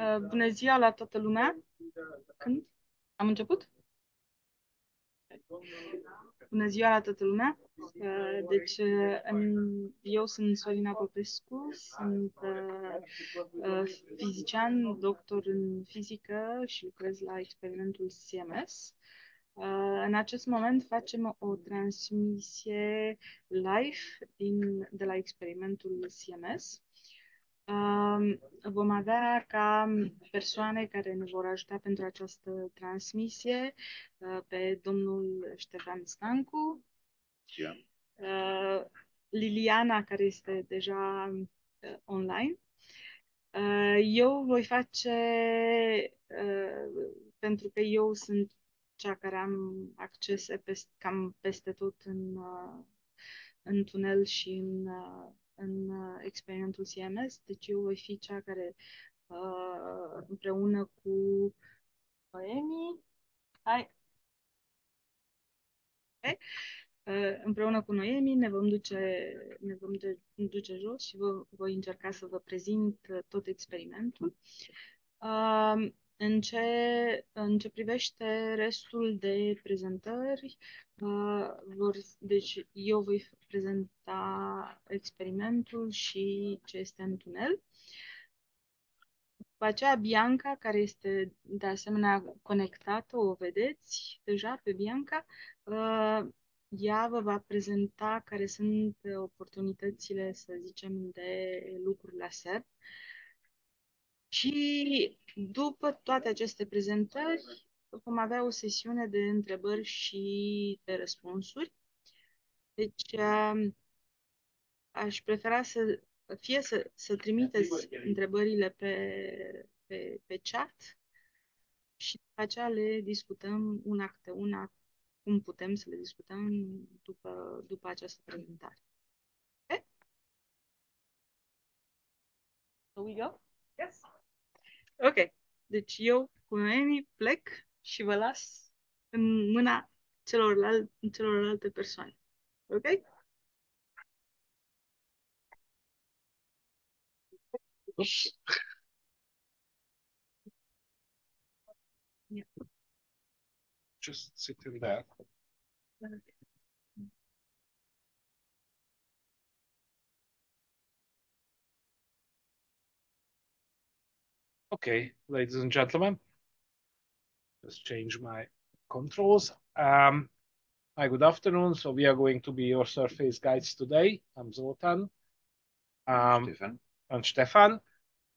Uh, bună ziua la toată lumea! Când? Am început? Bună ziua la toată lumea! Uh, deci, uh, eu sunt Sorina Popescu, sunt fizician, doctor în fizică și lucrez la experimentul CMS. În acest moment facem o transmisie live din, de la experimentul CMS vom avea ca persoane care ne vor ajuta pentru această transmisie uh, pe domnul Ștefan Stancu, yeah. Liliana, care este deja uh, online. Uh, eu voi face, pentru că eu sunt cea care am accese peste, cam peste tot în, în tunel și în în uh, experimentul CMS, deci eu voi fi cea care uh, împreună cu Noemi, hai, okay. uh, împreună cu Noemi ne vom duce, ne vom de, duce jos și vă, voi încerca să vă prezint uh, tot experimentul. Uh, în ce, în ce privește restul de prezentări, uh, vor, deci eu voi prezenta experimentul și ce este în tunel. După aceea, Bianca, care este de asemenea conectată, o vedeți deja pe Bianca, uh, ea vă va prezenta care sunt oportunitățile, să zicem, de lucruri la SERP. Și după toate aceste prezentări, vom avea o sesiune de întrebări și de răspunsuri. Deci, um, aș prefera să fie să, să trimiteți întrebările pe, pe, pe chat și după aceea le discutăm una câte una, cum putem să le discutăm după, după această prezentare. Okay? So we go? Yes. Ok. Deci eu cu Noemi plec și vă las în mâna celorlalte, celorlalte persoane. Ok? Yeah. Just sit in there. Okay. Okay, ladies and gentlemen, let's change my controls. Um, hi, good afternoon. So we are going to be your surface guides today. I'm Zoltan. Um, Stefan. And Stefan.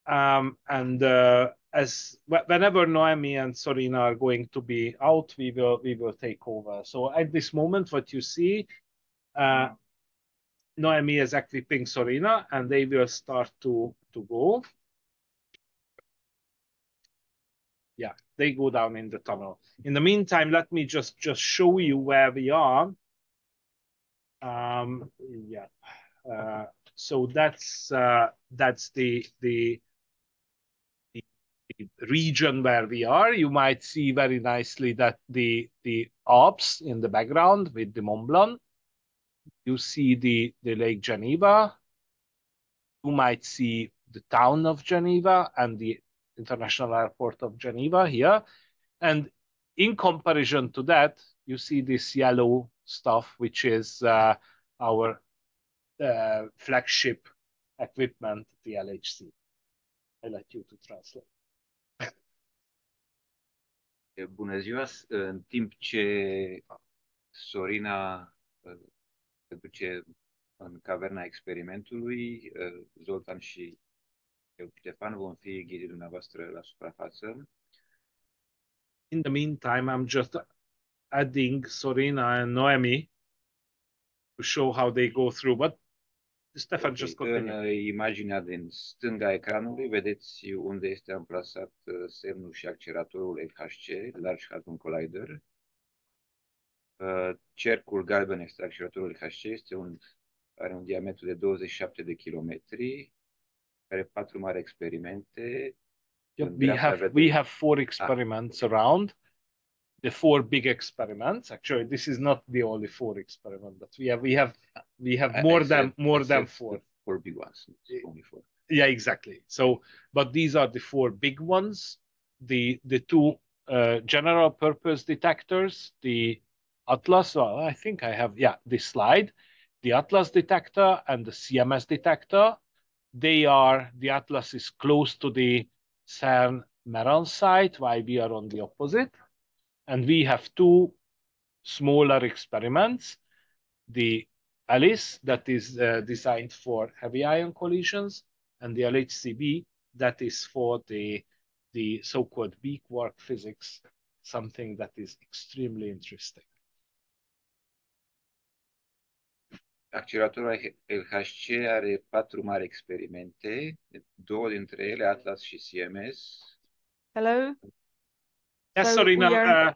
Um, and uh, as whenever Noemi and Sorina are going to be out, we will we will take over. So at this moment, what you see, uh, Noemi is equipping Sorina, and they will start to to go. Yeah, they go down in the tunnel. In the meantime, let me just just show you where we are. Um, yeah, uh, so that's uh, that's the, the the region where we are. You might see very nicely that the the Alps in the background with the Mont Blanc. You see the the Lake Geneva. You might see the town of Geneva and the International Airport of Geneva here. And in comparison to that, you see this yellow stuff, which is uh, our uh, flagship equipment, the LHC. I let you to translate. Bună ziua! În timp ce Sorina se duce în caverna experimentului, Zoltan și eu, Ștefan, vom fi ghidii dumneavoastră la suprafață. In the meantime, I'm just adding Sorina and Noemi to show how they go through. But Stefan, okay, just continue. În imaginea din stânga ecranului vedeți unde este amplasat uh, semnul și acceleratorul LHC, Large Hadron Collider. Uh, cercul galben este acceleratorul LHC, este un, are un diametru de 27 de kilometri, care patru mari experimente. Yeah, we have we have four experiments ah. around. The four big experiments. Actually, this is not the only four experiment, but we have we have we have more I than more than four. four big ones, only four. Yeah, exactly. So, but these are the four big ones. The the two uh, general purpose detectors, the Atlas. Well, I think I have yeah this slide, the Atlas detector and the CMS detector. They are the Atlas is close to the CERN Meran site, while we are on the opposite, and we have two smaller experiments. The ALICE that is uh, designed for heavy ion collisions, and the LHCb that is for the the so-called B quark physics, something that is extremely interesting. Acceleratorul LHC are patru mari experimente, două dintre ele, Atlas și CMS. Hello? Yes, So sorry, no, are- uh,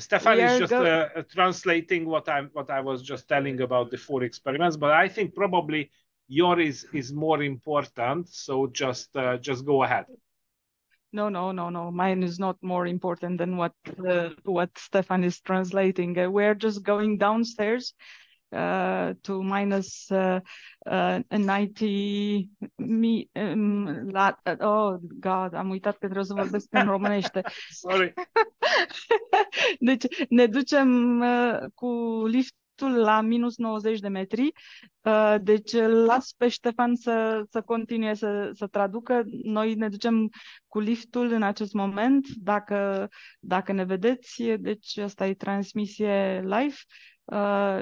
Stefan is just go- uh, uh, translating what I what I was just telling about the four experiments, but I think probably your is is more important. So just uh, just go ahead. No, no, no, no. Mine is not more important than what uh, what Stefan is translating. Uh, we're just going downstairs uh, to minus uh, uh, 90 mi, um, la, oh God, am uitat că trebuie să vorbesc în românește. Sorry. Deci ne ducem uh, cu liftul la minus 90 de metri. Uh, deci îl las pe Ștefan să, să continue să, să traducă. Noi ne ducem cu liftul în acest moment. Dacă, dacă ne vedeți, deci asta e transmisie live uh,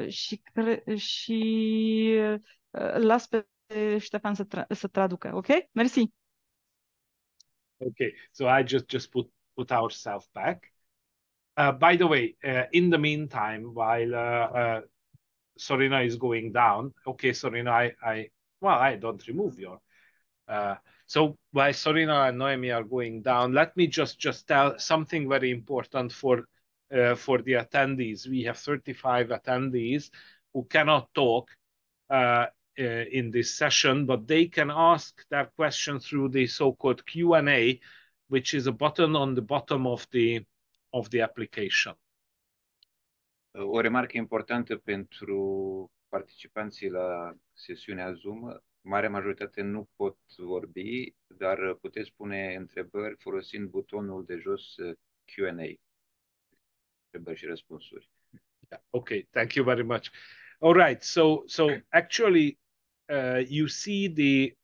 și, cre- și uh, las pe Ștefan să, tra- să traducă. Ok? Mersi. Okay, so I just just put put ourselves back. Uh, by the way, uh, in the meantime, while uh, uh, Sorina is going down, okay, Sorina, I, I well, I don't remove your. Uh, so while Sorina and Noemi are going down, let me just just tell something very important for uh, for the attendees. We have 35 attendees who cannot talk uh, uh, in this session, but they can ask their question through the so-called Q&A, which is a button on the bottom of the of the application. O remarcă importantă pentru participanții la sesiunea Zoom, marea majoritate nu pot vorbi, dar puteți pune întrebări folosind butonul de jos uh, Q&A. Răspunsuri. Yeah. Okay. Thank you very much. All right. So so actually, uh, you see the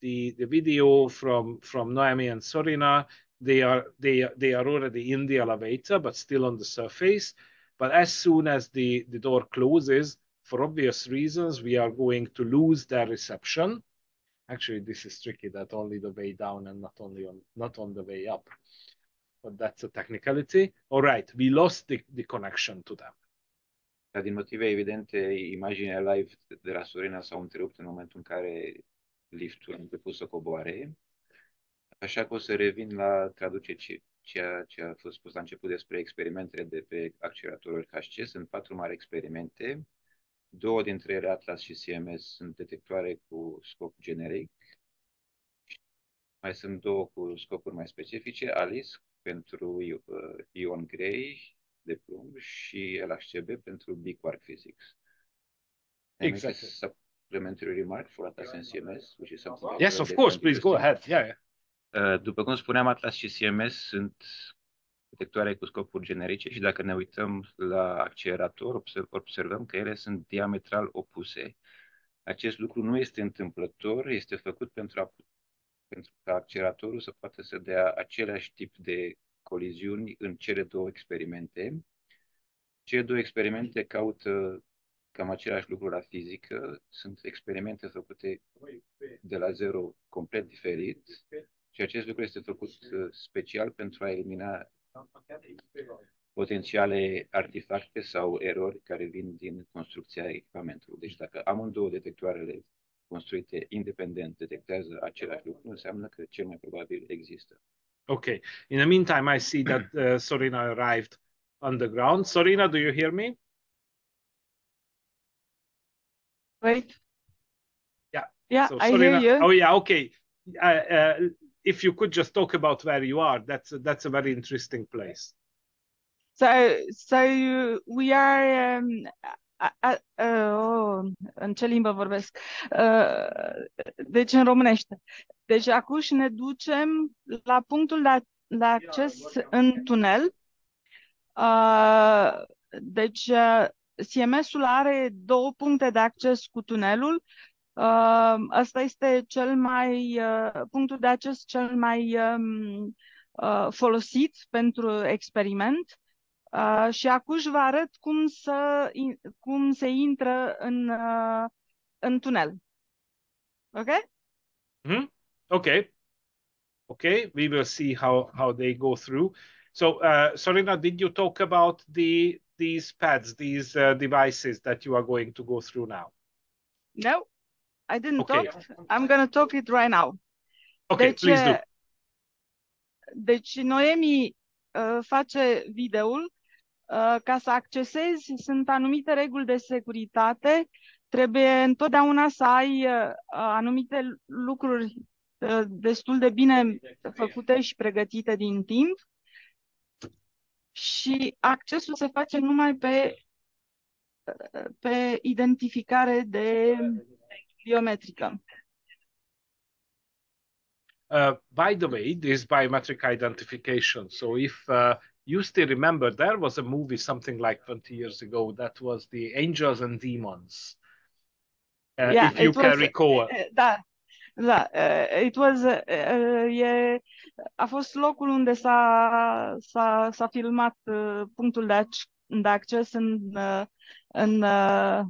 the the video from from Noemi and Sorina. They are they they are already in the elevator, but still on the surface. But as soon as the the door closes, for obvious reasons, we are going to lose their reception. Actually, this is tricky that only the way down and not only on not on the way up. But that's a technicality. All right, we lost the, the connection to them. Dar din motive evidente, imaginea live de la Sorina s-au întrerupt în momentul în care liftul a început să coboare. Așa că o să revin la traduce ce- ceea ce a fost spus la început despre experimentele de pe acceleratorul HC. Sunt patru mari experimente. Două dintre ele, Atlas și CMS, sunt detectoare cu scop generic. Mai sunt două cu scopuri mai specifice, ALICE pentru uh, ion grey de plumb și LHCb pentru big quark physics. And Exactly. this is supplementary remark for Atlas and CMS, which is something Yes, of course. Please go ahead. Yeah. yeah. Uh, După cum spuneam, Atlas și CMS sunt detectoare cu scopuri generice și dacă ne uităm la accelerator, observ, observăm că ele sunt diametral opuse. Acest lucru nu este întâmplător, este făcut pentru, a, pentru ca acceleratorul să poată să dea același tip de coliziuni în cele două experimente. Cele două experimente caută cam același lucru la fizică, sunt experimente făcute de la zero complet diferit și acest lucru este făcut uh, special pentru a elimina potențiale artefacte sau erori care vin din construcția echipamentului. Deci dacă amândouă detectoarele construite independent detectează același lucru, înseamnă că cel mai probabil există. Okay. In the meantime, I see that uh, Sorina arrived on the ground. Sorina, do you hear me? Wait. Yeah. Yeah, So I Sorina- hear you. Oh yeah. Okay. Uh, uh, if you could just talk about where you are, that's a, that's a very interesting place. So, so we are um, A, a, a, oh, în ce limbă vorbesc? Uh, deci în românește. Deci acum ne ducem la punctul de, de acces în tunel. Uh, deci CMS-ul are două puncte de acces cu tunelul. Uh, asta este cel mai uh, punctul de acces cel mai um, uh, folosit pentru experiment. Uh, și acum vă arăt cum, să, in, cum se intră în, uh, în tunel. Ok? Mm-hmm. Okay. Okay, we will see how, how they go through. So, uh, Sorina, did you talk about the these pads, these uh, devices that you are going to go through now? No, I didn't okay. talk. I'm going to talk it right now. Okay, deci, please do. Deci Noemi uh, face videoul Uh, ca să accesezi, sunt anumite reguli de securitate. Trebuie întotdeauna să ai uh, anumite lucruri uh, destul de bine făcute și pregătite din timp. Și accesul se face numai pe, pe identificare de biometrică. Uh, by the way, this biometric identification. So if uh, you still remember there was a movie something like 20 years ago that was the Angels and Demons. Uh, yeah, if you can was, recall. Uh, da, da, uh, it was, uh, uh, e, a fost locul unde s-a, s-a, s-a filmat uh, punctul de, ac- de acces în, uh, în, uh,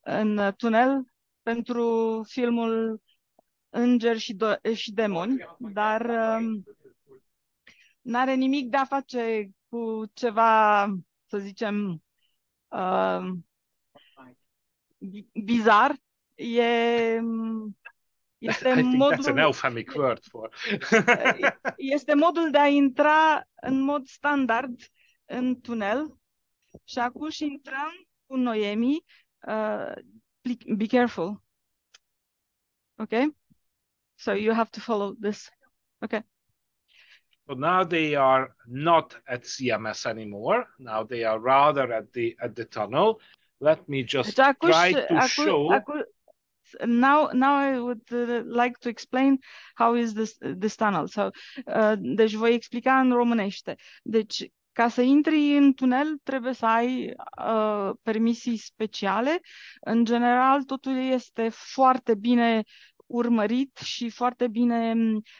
în tunel pentru filmul Îngeri și, do- și demoni, dar um, n-are nimic de a face cu ceva, să zicem, uh, bizar. E, este I think modul, that's an euphemic word for. este modul de a intra în mod standard în tunel și acum și intrăm cu Noemi. Uh, be careful. Okay? So you have to follow this. Okay. So now they are not at CMS anymore. Now they are rather at the at the tunnel. Let me just try to show. now, now I would uh, like to explain how is this this tunnel. So, uh, deci voi explica în românește. Deci, ca să intri în tunel, trebuie să ai uh, permisii speciale. În general, totul este foarte bine urmărit și foarte bine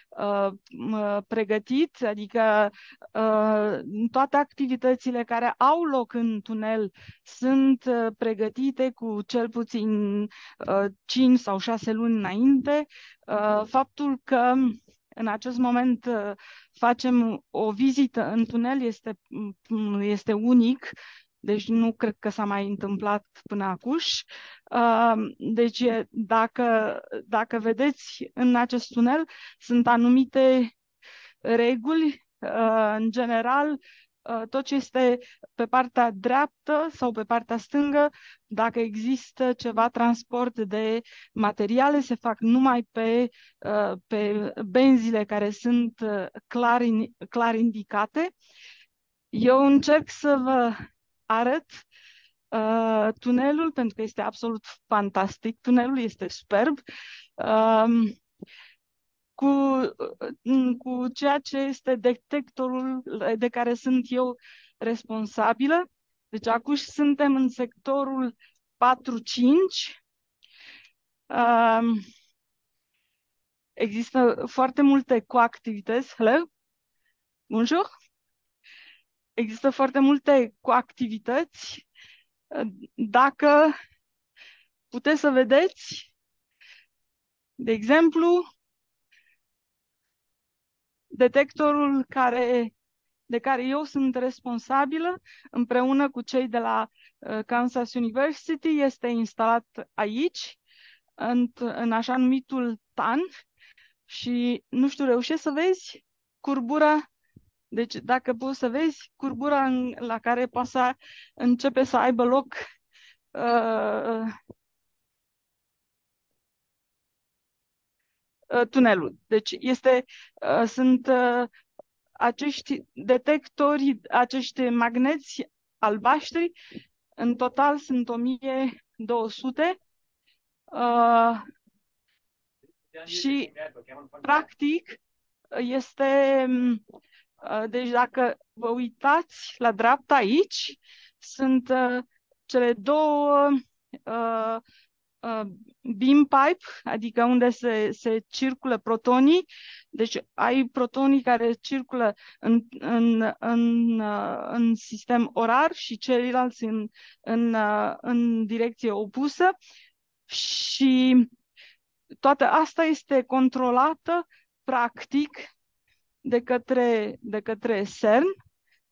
uh, pregătit, adică uh, toate activitățile care au loc în tunel sunt uh, pregătite cu cel puțin uh, 5 sau 6 luni înainte. Uh, faptul că în acest moment uh, facem o vizită în tunel este, este unic deci nu cred că s-a mai întâmplat până acum. Deci dacă, dacă vedeți în acest tunel, sunt anumite reguli. În general, tot ce este pe partea dreaptă sau pe partea stângă, dacă există ceva transport de materiale, se fac numai pe, pe benzile care sunt clar, clar indicate. Eu încerc să vă arăt uh, tunelul pentru că este absolut fantastic. Tunelul este superb. Uh, cu, uh, cu ceea ce este detectorul de care sunt eu responsabilă. Deci acum suntem în sectorul 4-5. Uh, există foarte multe coactivități. Hello? Bonjour? Există foarte multe coactivități. Dacă puteți să vedeți, de exemplu, detectorul care, de care eu sunt responsabilă împreună cu cei de la uh, Kansas University este instalat aici, în, în așa numitul TAN și, nu știu, reușești să vezi curbura deci, dacă poți să vezi, curbura în, la care poate să începe să aibă loc uh, uh, tunelul. Deci, este, uh, sunt uh, acești detectori, acești magneți albaștri În total sunt 1200 uh, și practic este uh, deci dacă vă uitați la dreapta aici sunt uh, cele două uh, uh, beam pipe, adică unde se, se circulă protonii. Deci ai protonii care circulă în, în, în, uh, în sistem orar și ceilalți în, în, uh, în direcție opusă și toată asta este controlată practic de către, de către CERN,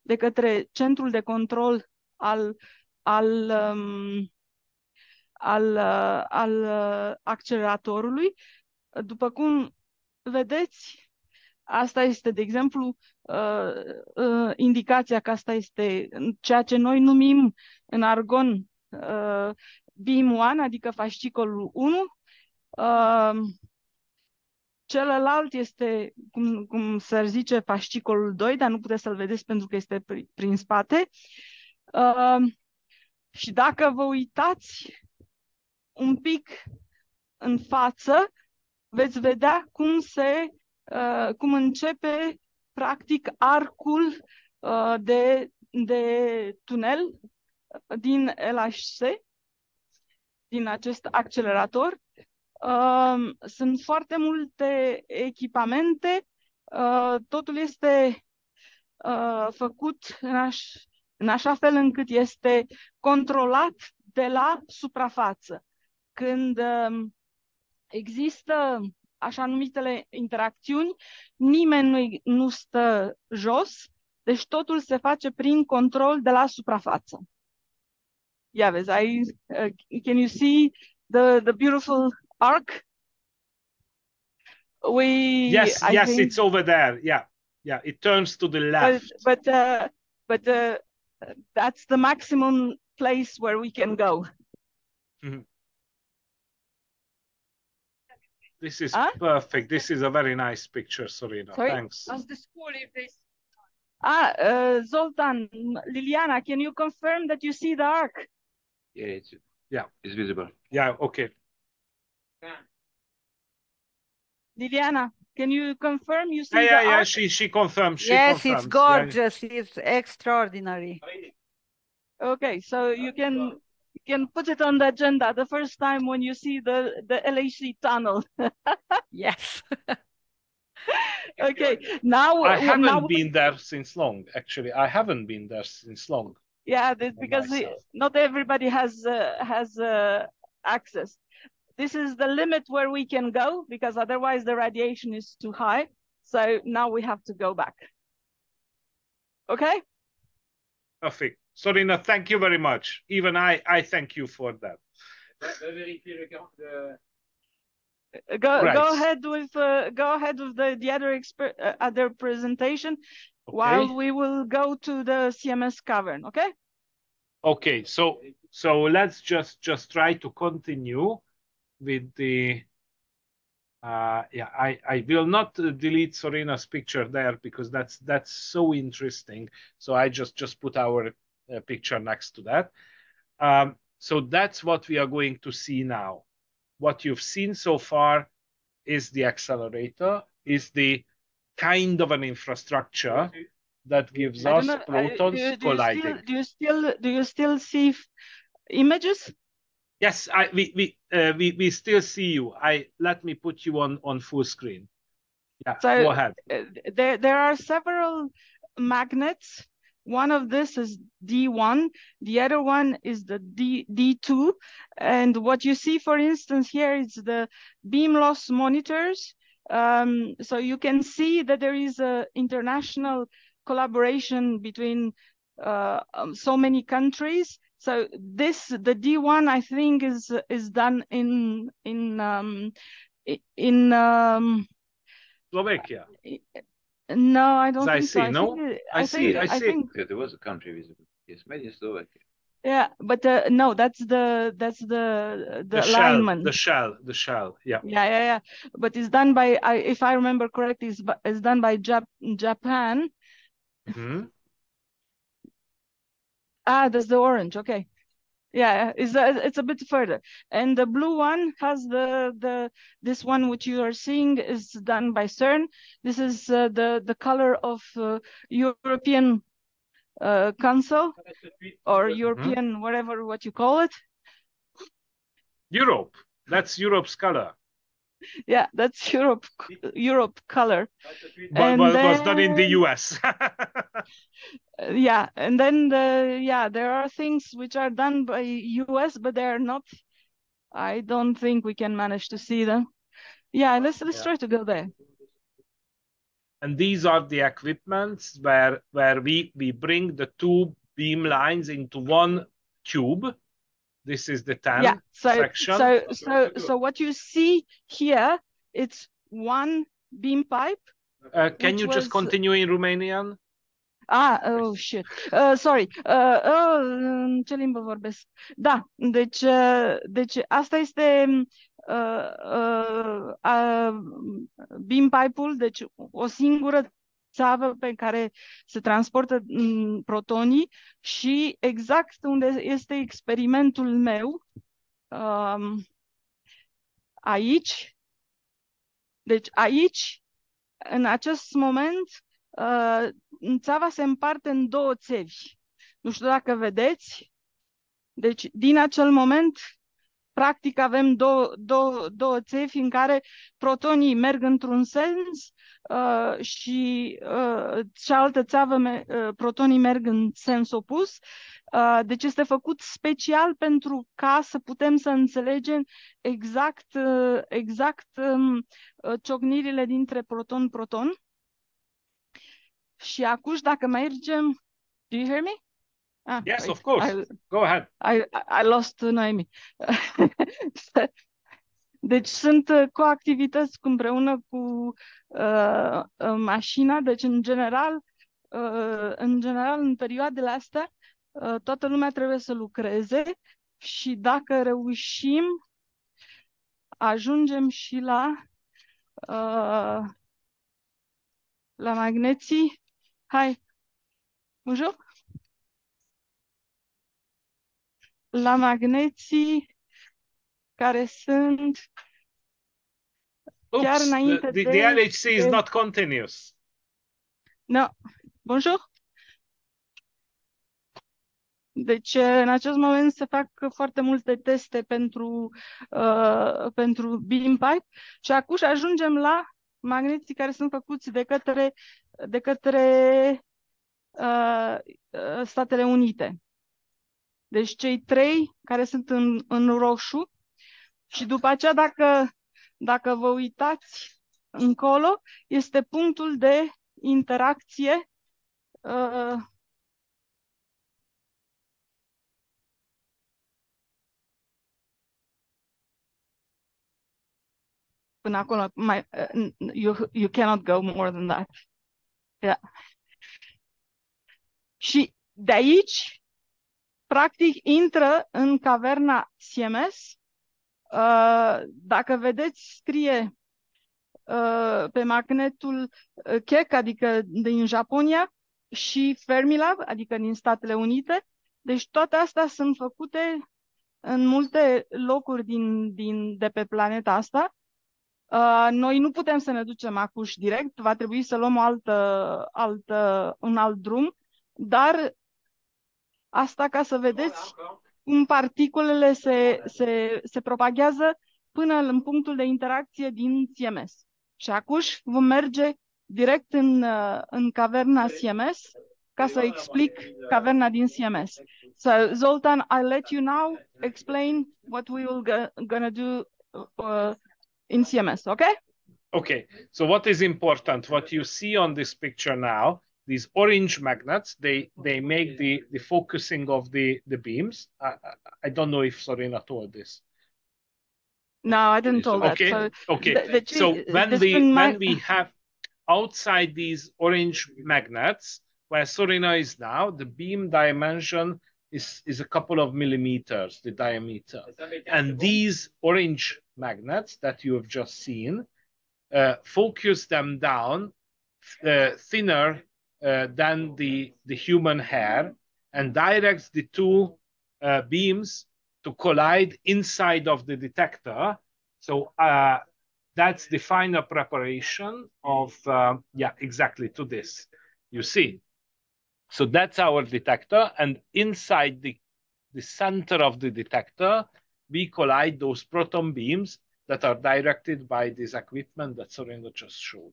de către Centrul de Control al, al um, al, uh, al uh, acceleratorului. După cum vedeți, asta este, de exemplu, uh, indicația că asta este ceea ce noi numim în argon beam 1, adică fascicolul 1. Celălalt este, cum, cum să zice, fascicolul 2, dar nu puteți să-l vedeți pentru că este prin, prin spate. Uh, și dacă vă uitați un pic în față, veți vedea cum se, uh, cum începe practic arcul uh, de, de tunel din LHC, din acest accelerator. Uh, sunt foarte multe echipamente, uh, totul este uh, făcut în, aș, în așa fel încât este controlat de la suprafață când um, există așa numitele interacțiuni, nimeni nu, nu stă jos, deci totul se face prin control de la suprafață. Ia vezi, I, uh, can you see the, the beautiful arc? We, yes, I yes, think, it's over there. Yeah, yeah, it turns to the left. But, but, uh, but uh, that's the maximum place where we can go. Mm -hmm. This is Huh? perfect. This is a very nice picture, Sorina. Sorry? Thanks. Ask the school if they Ah, uh, Zoltan, Liliana, can you confirm that you see the arc? Yeah, it's Yeah. it's visible. Yeah, okay. Liliana, can you confirm you see Yeah, yeah, the yeah. arc? She she confirmed. She Yes, confirms. it's Yeah, gorgeous. It's extraordinary. Okay, so you can you can put it on the agenda the first time when you see the the LHC tunnel. Yes. okay, now I haven't now been there since long. Actually, I haven't been there since long. yeah, because myself. not everybody has uh, has uh, access. This is the limit where we can go because otherwise the radiation is too high. So now we have to go back. Okay. Perfect. Sorina, thank you very much. Even I, I thank you for that. Uh, Go Right. go ahead with uh, go ahead with the the other exper uh, other presentation Okay. while we will go to the CMS cavern. Okay. Okay, so so let's just just try to continue with the uh yeah I I will not uh, delete Sorina's picture there because that's that's so interesting. So I just just put our uh, picture next to that. Um so that's what we are going to see now. What you've seen so far is the accelerator, is the kind of an infrastructure that gives us know, protons do, do colliding. still, do you still do you still see images? Yes, I we we uh, we we still see you. I let me put you on on full screen. Yeah, So- go ahead. Uh, there there are several magnets. One of this is D1, the other one is the D D2, and what you see, for instance, here is the beam loss monitors. Um, so you can see that there is a international collaboration between uh, um, so many countries. So this the D1 I think is is done in in um, in um, Slovakia. no, I don't As I think so. see, no? think, it- I see, think, I see. think, Yeah, there was a country visible. Yes, maybe Slovakia. yeah, but uh, no, that's the that's the the, The shell, alignment. the shell, the shell. Yeah. yeah, yeah, yeah. But it's done by, I, if I remember correctly, it's, it's done by Jap Japan. Mhm. Ah, that's the orange. Okay. Yeah, it's a, it's a bit further. And the blue one has the the this one which you are seeing is done by CERN. This is uh, the the color of uh, European uh, Council or European whatever what you call it. Europe. That's Europe's color. Yeah, that's Europe Europe color. But, And but it was done in the US. Yeah, and then the yeah, there are things which are done by US, but they are not. I don't think we can manage to see them. Yeah, let's let's Yeah. try to go there. and these are the equipments where where we we bring the two beam lines into one tube. This is the 10 Yeah, so section. so so so what you see here, it's one beam pipe. Uh, can you just continue in Romanian? Ah, oh shit. Uh, sorry. Uh, oh, ce limbă vorbesc? Da, deci, deci asta este uh, uh, uh, beam pipe-ul, deci o singură țavă pe care se transportă mm, protonii și exact unde este experimentul meu, um, aici, deci aici, în acest moment, uh, țava se împarte în două țevi. Nu știu dacă vedeți. Deci, din acel moment, practic, avem două, două, două țevi în care protonii merg într-un sens uh, și uh, cealaltă țeavă, me- uh, protonii merg în sens opus. Uh, deci este făcut special pentru ca să putem să înțelegem exact, uh, exact um, uh, ciocnirile dintre proton-proton. Și acuși, dacă mergem... Do you hear me? Ah, Yes, wait, of course. I, Go ahead. I, I lost Noemi. Deci sunt uh, coactivități cu- împreună cu uh, uh, mașina, deci în general, uh, în general, în perioadele astea, uh, toată lumea trebuie să lucreze și dacă reușim, ajungem și la uh, la magneții. Hai, bonjour. La magneții care sunt Chiar Oops, înainte the, the, de- the LHC is de- not continuous. No. Bonjour. Deci, în acest moment se fac foarte multe teste pentru, uh, pentru beam pipe și acum ajungem la magneții care sunt făcuți de către, de către uh, uh, Statele Unite. Deci cei trei care sunt în, în roșu și după aceea dacă, dacă vă uitați încolo, este punctul de interacție uh, până acolo. Mai, uh, n- you, you cannot go more than that. Yeah. Și de aici, practic, intră în caverna Siemens. Uh, dacă vedeți, scrie uh, pe magnetul uh, Keck, adică din Japonia, și Fermilab, adică din Statele Unite. Deci toate astea sunt făcute în multe locuri din, din, de pe planeta asta. Uh, noi nu putem să ne ducem acuș direct, va trebui să luăm o altă, altă, un alt drum, dar asta ca să vedeți cum particulele se, se, se propaghează până în punctul de interacție din CMS. Și acuși vom merge direct în, uh, în caverna CMS ca să explic caverna din CMS. So, Zoltan, I'll let you now explain what we will go, gonna do uh, in CMS, okay? Okay, so what is important? What you see on this picture now, these orange magnets, they they make the the focusing of the the beams. I, I- I don't know if Sorina told this. No, I didn't tell that. Okay, So, okay. the- the So when this we when we have outside these orange magnets, where Sorina is now, the beam dimension is is a couple of millimeters, the diameter. And these orange magnets that you have just seen, uh, focus them down uh, thinner uh, than the, the human hair and directs the two uh, beams to collide inside of the detector. So uh, that's the final preparation of, uh, yeah, exactly to this, you see. So that's our detector. And inside the, the center of the detector, we collide those proton beams that are directed by this equipment that Sorendo just showed.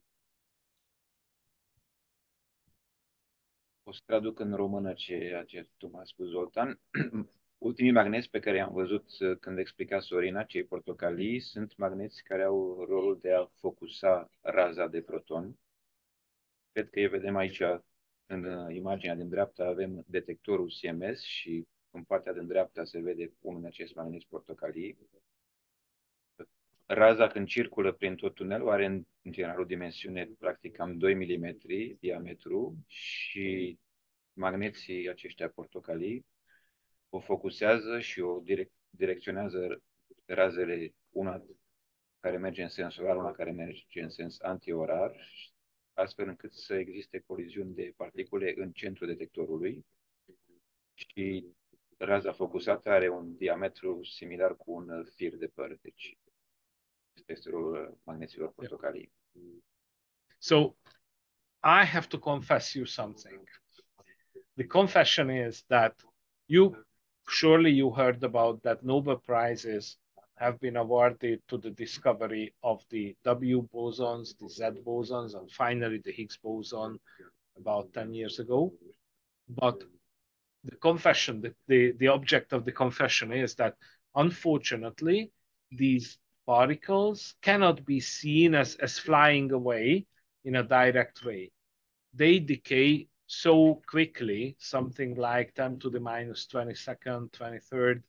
O să traduc în română ceea ce tu m-a spus, Zoltan. Ultimii magneți pe care i-am văzut uh, când explica Sorina, cei portocalii, sunt magneți care au rolul de a focusa raza de protoni. Cred că îi vedem aici în uh, imaginea din dreapta avem detectorul CMS și în partea din dreapta se vede unul din acest magneți portocalii. Raza când circulă prin tot tunelul are în general o dimensiune practic cam 2 mm diametru și magneții aceștia portocalii o focusează și o direc- direcționează razele, una care merge în sens orar, una care merge în sens antiorar, astfel încât să existe coliziuni de particule în centrul detectorului și raza focusată are un diametru similar cu un fir de păr. Deci portocalii. So I have to confess you something. The confession is that you surely you heard about that Nobel Prizes have been awarded to the discovery of the W bosons, the Z bosons, and finally the Higgs boson about 10 years ago. But the confession, the, the, the object of the confession is that unfortunately, these particles cannot be seen as, as flying away in a direct way. They decay so quickly, something like 10 to the minus 22nd, 23rd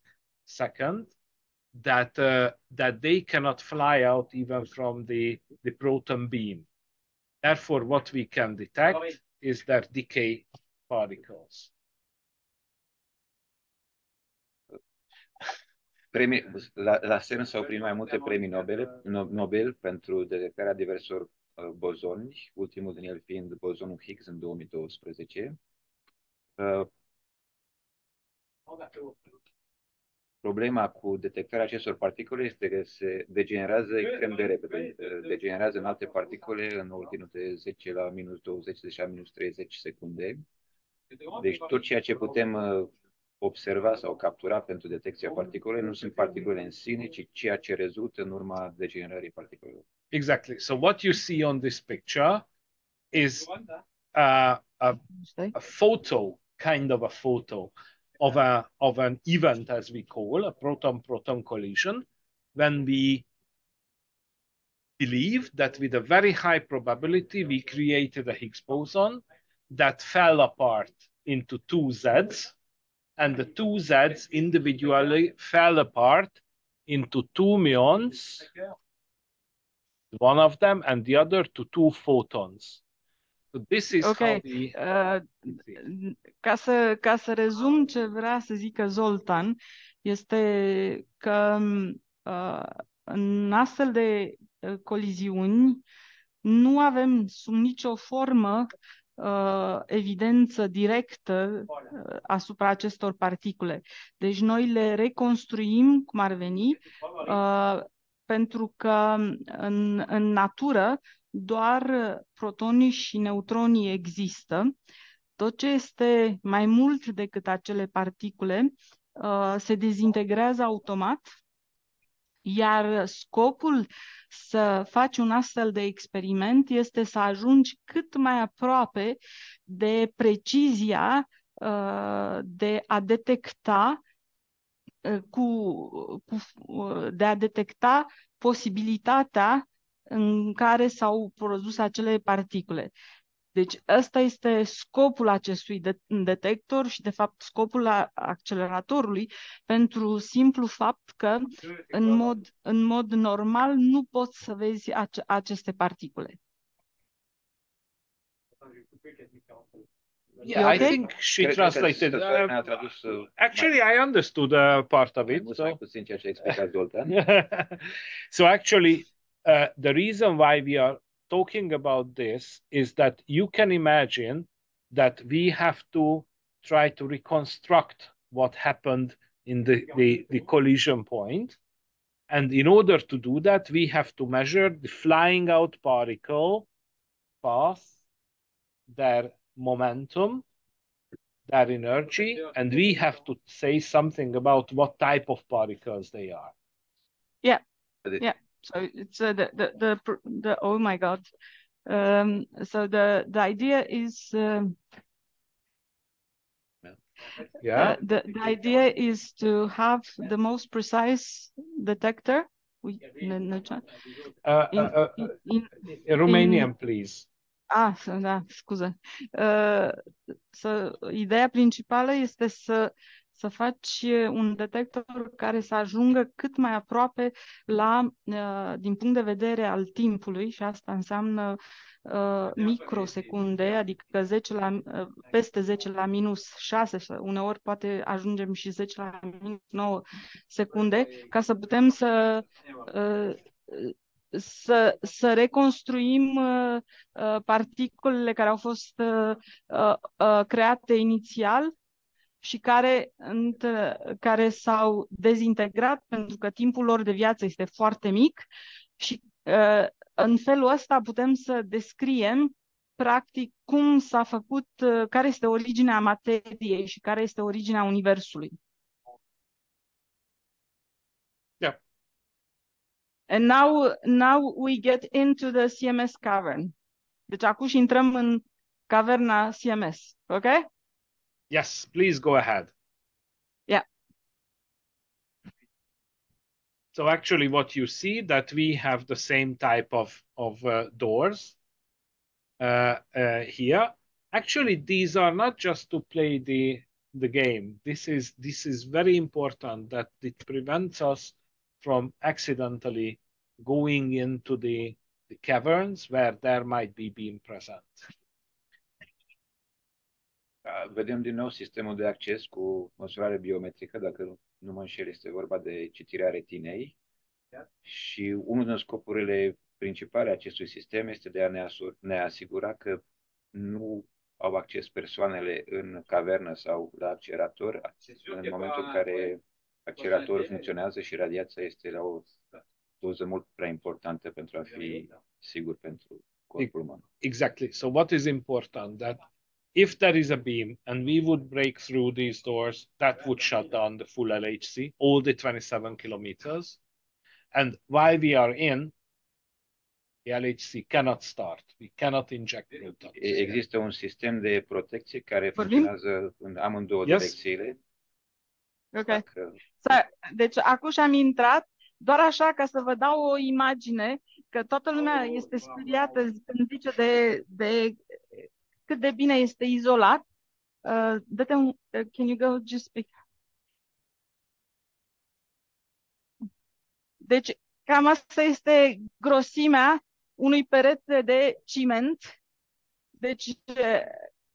second, that, uh, that they cannot fly out even from the, the proton beam. Therefore, what we can detect is their decay particles. Premii, la, la CERN s-au primit mai multe premii Nobel, no, Nobel pentru detectarea diversor uh, bozoni, ultimul din el fiind bozonul Higgs în 2012. Uh, problema cu detectarea acestor particule este că se degenerează extrem de repede. Uh, degenerează în alte particule în ordinul de 10 la minus 20, deci la minus 30 secunde. Deci tot ceea ce putem uh, observa sau captura pentru detecția particulei nu sunt particulele în sine, ci ceea ce rezultă în urma degenerării particulelor. Exactly. So what you see on this picture is uh, a, a photo, kind of a photo of a of an event as we call a proton-proton collision, when we believe that with a very high probability we created a Higgs boson that fell apart into two Zs, and the two Zs individually fell apart into two muons, one of them and the other to two photons. So this is Ok, how we uh, ca să, ca să rezum ce vrea să zică Zoltan, este că uh, în astfel de uh, coliziuni nu avem sub nicio formă uh, evidență directă uh, asupra acestor particule. Deci noi le reconstruim, cum ar veni, uh, pentru că în, în natură doar protonii și neutronii există. Tot ce este mai mult decât acele particule uh, se dezintegrează automat, iar scopul să faci un astfel de experiment este să ajungi cât mai aproape de precizia uh, de a detecta uh, cu, cu, uh, de a detecta posibilitatea în care s-au produs acele particule. Deci ăsta este scopul acestui de- detector și, de fapt, scopul a- acceleratorului pentru simplu fapt că în mod, în mod normal nu poți să vezi ace- aceste particule. Yeah, I okay? think she Cred- cred că translated. Sătoarea uh, ne-a tradus uh, actually, I understood uh, part of mai it. mult So. sau mai puțin ceea ce a explicat Zoltan. so actually, uh, the reason why we are talking about this is that you can imagine that we have to try to reconstruct what happened in the, the, the collision point. And in order to do that, we have to measure the flying out particle path, their momentum, their energy, and we have to say something about what type of particles they are. Yeah. Yeah. So it's uh, the, the the the oh my God. Um, so the the idea is um, Yeah. uh, the the idea is to have the most precise detector. We, ne- ne- Uh, in, uh, uh, in, in, Romanian, please. Ah, să- da, scuze. Uh, să, ideea principală este să, să faci un detector care să ajungă cât mai aproape la, uh, din punct de vedere al timpului, și asta înseamnă uh, microsecunde, adică 10 la, uh, peste 10 la minus 6, și uneori poate ajungem și 10 la minus 9 secunde, ca să putem să, uh, să, să reconstruim uh, uh, particulele care au fost uh, uh, uh, create inițial și care, între, care s-au dezintegrat pentru că timpul lor de viață este foarte mic și uh, în felul ăsta putem să descriem practic cum s-a făcut, uh, care este originea materiei și care este originea Universului. Yeah. And now, now we get into the CMS cavern. Deci acum și intrăm în caverna CMS, ok? Yes, please go ahead. Yeah. So actually what you see that we have the same type of, of uh, doors uh, uh, here. Actually, these are not just to play the, the game. This is, this is very important that it prevents us from accidentally going into the, the caverns where there might be beam present. Uh, Vedem din nou sistemul de acces cu măsurare biometrică, dacă nu- nu mă înșel, este vorba de citirea retinei. Și unul din scopurile principale a acestui sistem este de a ne, asu- ne asigura că nu au acces persoanele în cavernă sau la accelerator în momentul în care acceleratorul funcționează și radiația este la o doză mult prea importantă pentru a fi sigur pentru corpul uman. Exactly. So what is important that if there is a beam and we would break through these doors, that would shut down the full LHC, all the 27 kilometers. And while we are in, the LHC cannot start. We cannot inject protons. E- Există un sistem de protecție care Vorbim? funcționează în amândouă Yes. direcțiile. Ok. Dacă Să- Deci acum și-am intrat, doar așa ca să vă dau o imagine, că toată lumea este speriată când zice de, de cât de bine este izolat. Uh, dă-te un, uh, can you go just speak? Deci cam asta este grosimea unui perete de ciment. Deci eh,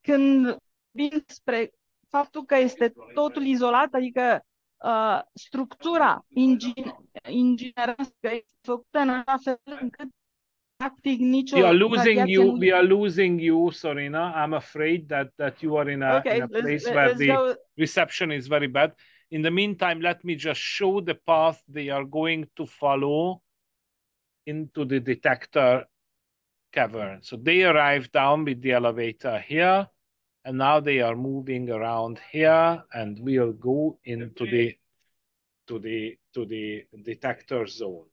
când vin spre faptul că este totul izolat, adică uh, structura ingine- inginerească este făcută în așa fel încât practic We are losing you. nu- We are losing you, Sorina. I'm afraid that that you are in a, Okay, in a let's, place where let's the go. reception is very bad. In the meantime, let me just show the path they are going to follow into the detector cavern. So they arrived down with the elevator here, and now they are moving around here, and we'll go into the to the to the detector zone.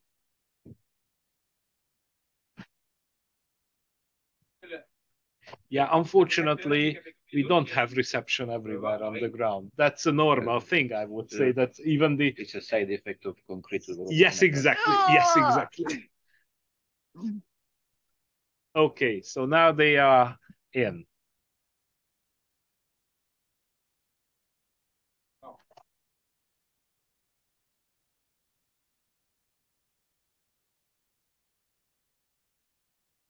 Yeah, unfortunately, we don't have reception everywhere on the ground. That's a normal thing, I would say. That's even the it's a side effect of concrete. Yes, exactly. Ah! Yes, exactly. Okay, so now they are in.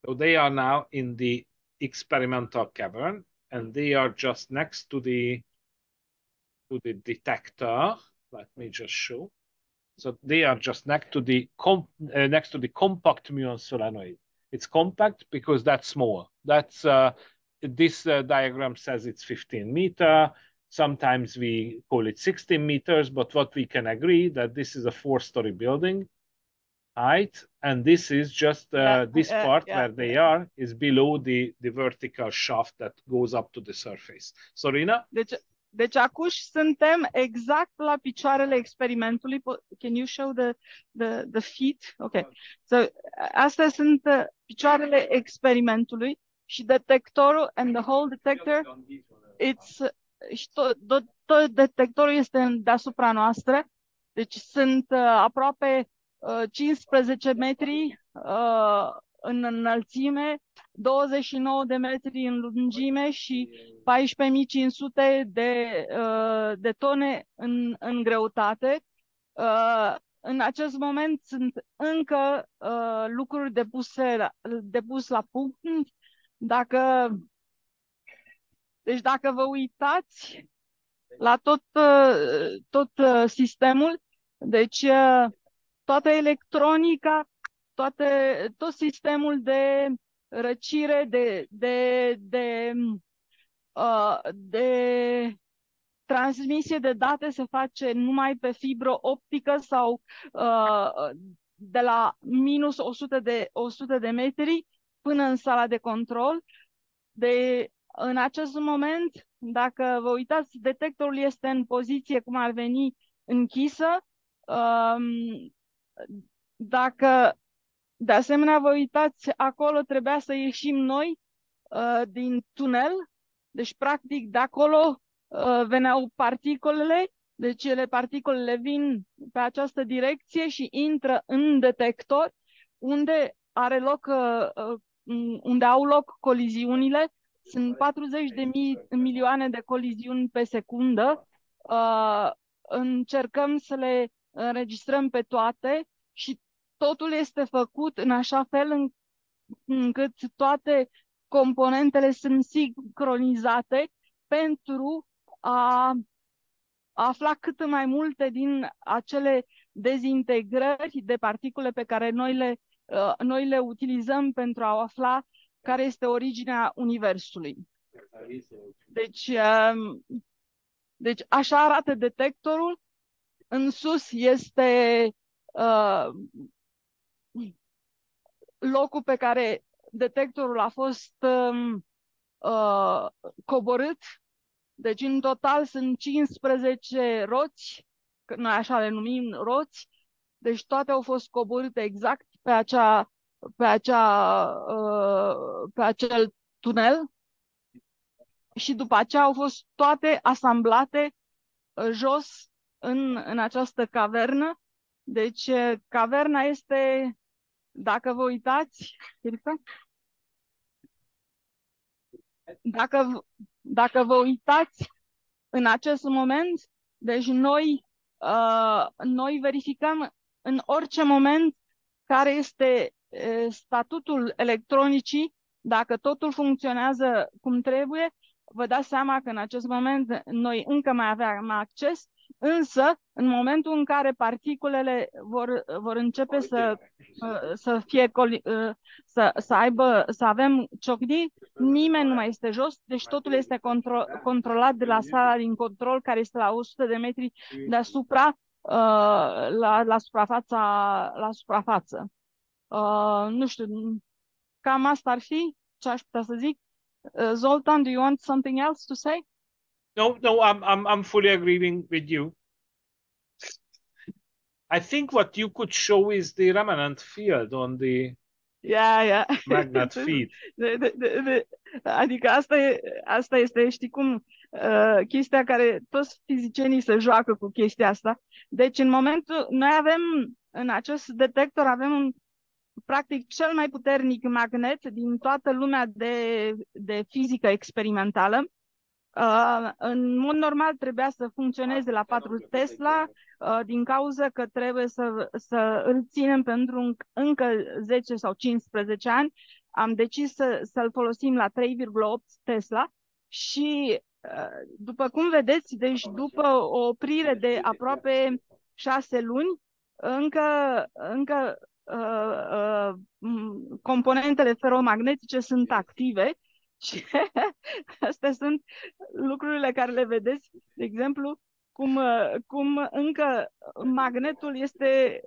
So they are now in the experimental cavern, and they are just next to the to the detector. Let me just show. So they are just next to the com uh, next to the compact muon solenoid. It's compact because that's small. That's uh, this uh, diagram says it's 15 meter. Sometimes we call it 16 meters, but what we can agree that this is a four-story building height, and this is just uh, Yeah, this uh, part yeah, where they are is below the the vertical shaft that goes up to the surface. Sorina? Deci, deci acum suntem exact la picioarele experimentului. Can you show the, the, the feet? Ok. So, astea sunt uh, picioarele experimentului și detectorul and the whole detector, it's, și tot, tot, tot detectorul este deasupra noastră. Deci sunt uh, aproape 15 metri uh, în înălțime, 29 de metri în lungime și 14.500 de, uh, de tone în, în greutate. Uh, în acest moment sunt încă uh, lucruri depuse la, depus la punct. Dacă, deci dacă vă uitați la tot, uh, tot uh, sistemul, deci uh, toată electronica, toate, tot sistemul de răcire, de, de, de, uh, de transmisie de date se face numai pe fibră optică sau uh, de la minus 100 de, 100 de metri până în sala de control. De, în acest moment, dacă vă uitați, detectorul este în poziție cum ar veni închisă. Um, dacă de asemenea vă uitați, acolo trebuia să ieșim noi uh, din tunel, deci practic de acolo uh, veneau particolele, deci ele particolele vin pe această direcție și intră în detector, unde are loc, uh, uh, unde au loc coliziunile. Sunt 40 de mii, milioane de coliziuni pe secundă. Uh, încercăm să le înregistrăm pe toate și totul este făcut în așa fel în, încât toate componentele sunt sincronizate pentru a afla cât mai multe din acele dezintegrări de particule pe care noi le, uh, noi le utilizăm pentru a afla care este originea Universului. Deci, um, deci așa arată detectorul. În sus este uh, locul pe care detectorul a fost um, uh, coborât. Deci, în total, sunt 15 roți, că noi așa le numim roți, deci toate au fost coborâte exact pe acea, pe acea, uh, pe acel tunel și după aceea au fost toate asamblate uh, jos în, în această cavernă. Deci, uh, caverna este, dacă vă uitați, Erica? Dacă, dacă vă uitați în acest moment, deci noi, uh, noi verificăm în orice moment care este uh, statutul electronicii, dacă totul funcționează cum trebuie, vă dați seama că în acest moment noi încă mai aveam acces, însă în momentul în care particulele vor, vor începe să, să fie să, să aibă, să avem ciocniri, nimeni nu mai este jos, deci totul este contro, controlat de la sala din control care este la 100 de metri deasupra la, la suprafața la suprafață. Nu știu, cam asta ar fi ce aș putea să zic. Uh, Zoltan, do you want something else to say? No, no, I'm I'm I'm fully agreeing with you. I think what you could show is the remnant field on the yeah, yeah. magnet field. de, de, de, de, adică asta, e, asta este, știi cum, uh, chestia care toți fizicienii se joacă cu chestia asta. Deci în momentul, noi avem, în acest detector avem un practic cel mai puternic magnet din toată lumea de, de fizică experimentală. Uh, în mod normal trebuia să funcționeze la 4 Tesla, uh, din cauza că trebuie să, să îl ținem pentru un, încă 10 sau 15 ani. Am decis să, să-l folosim la 3,8 Tesla și uh, după cum vedeți, deci după o oprire de aproape 6 luni, încă, încă uh, uh, componentele feromagnetice sunt active Și astea sunt lucrurile care le vedeți, de exemplu, cum, uh, cum încă magnetul este,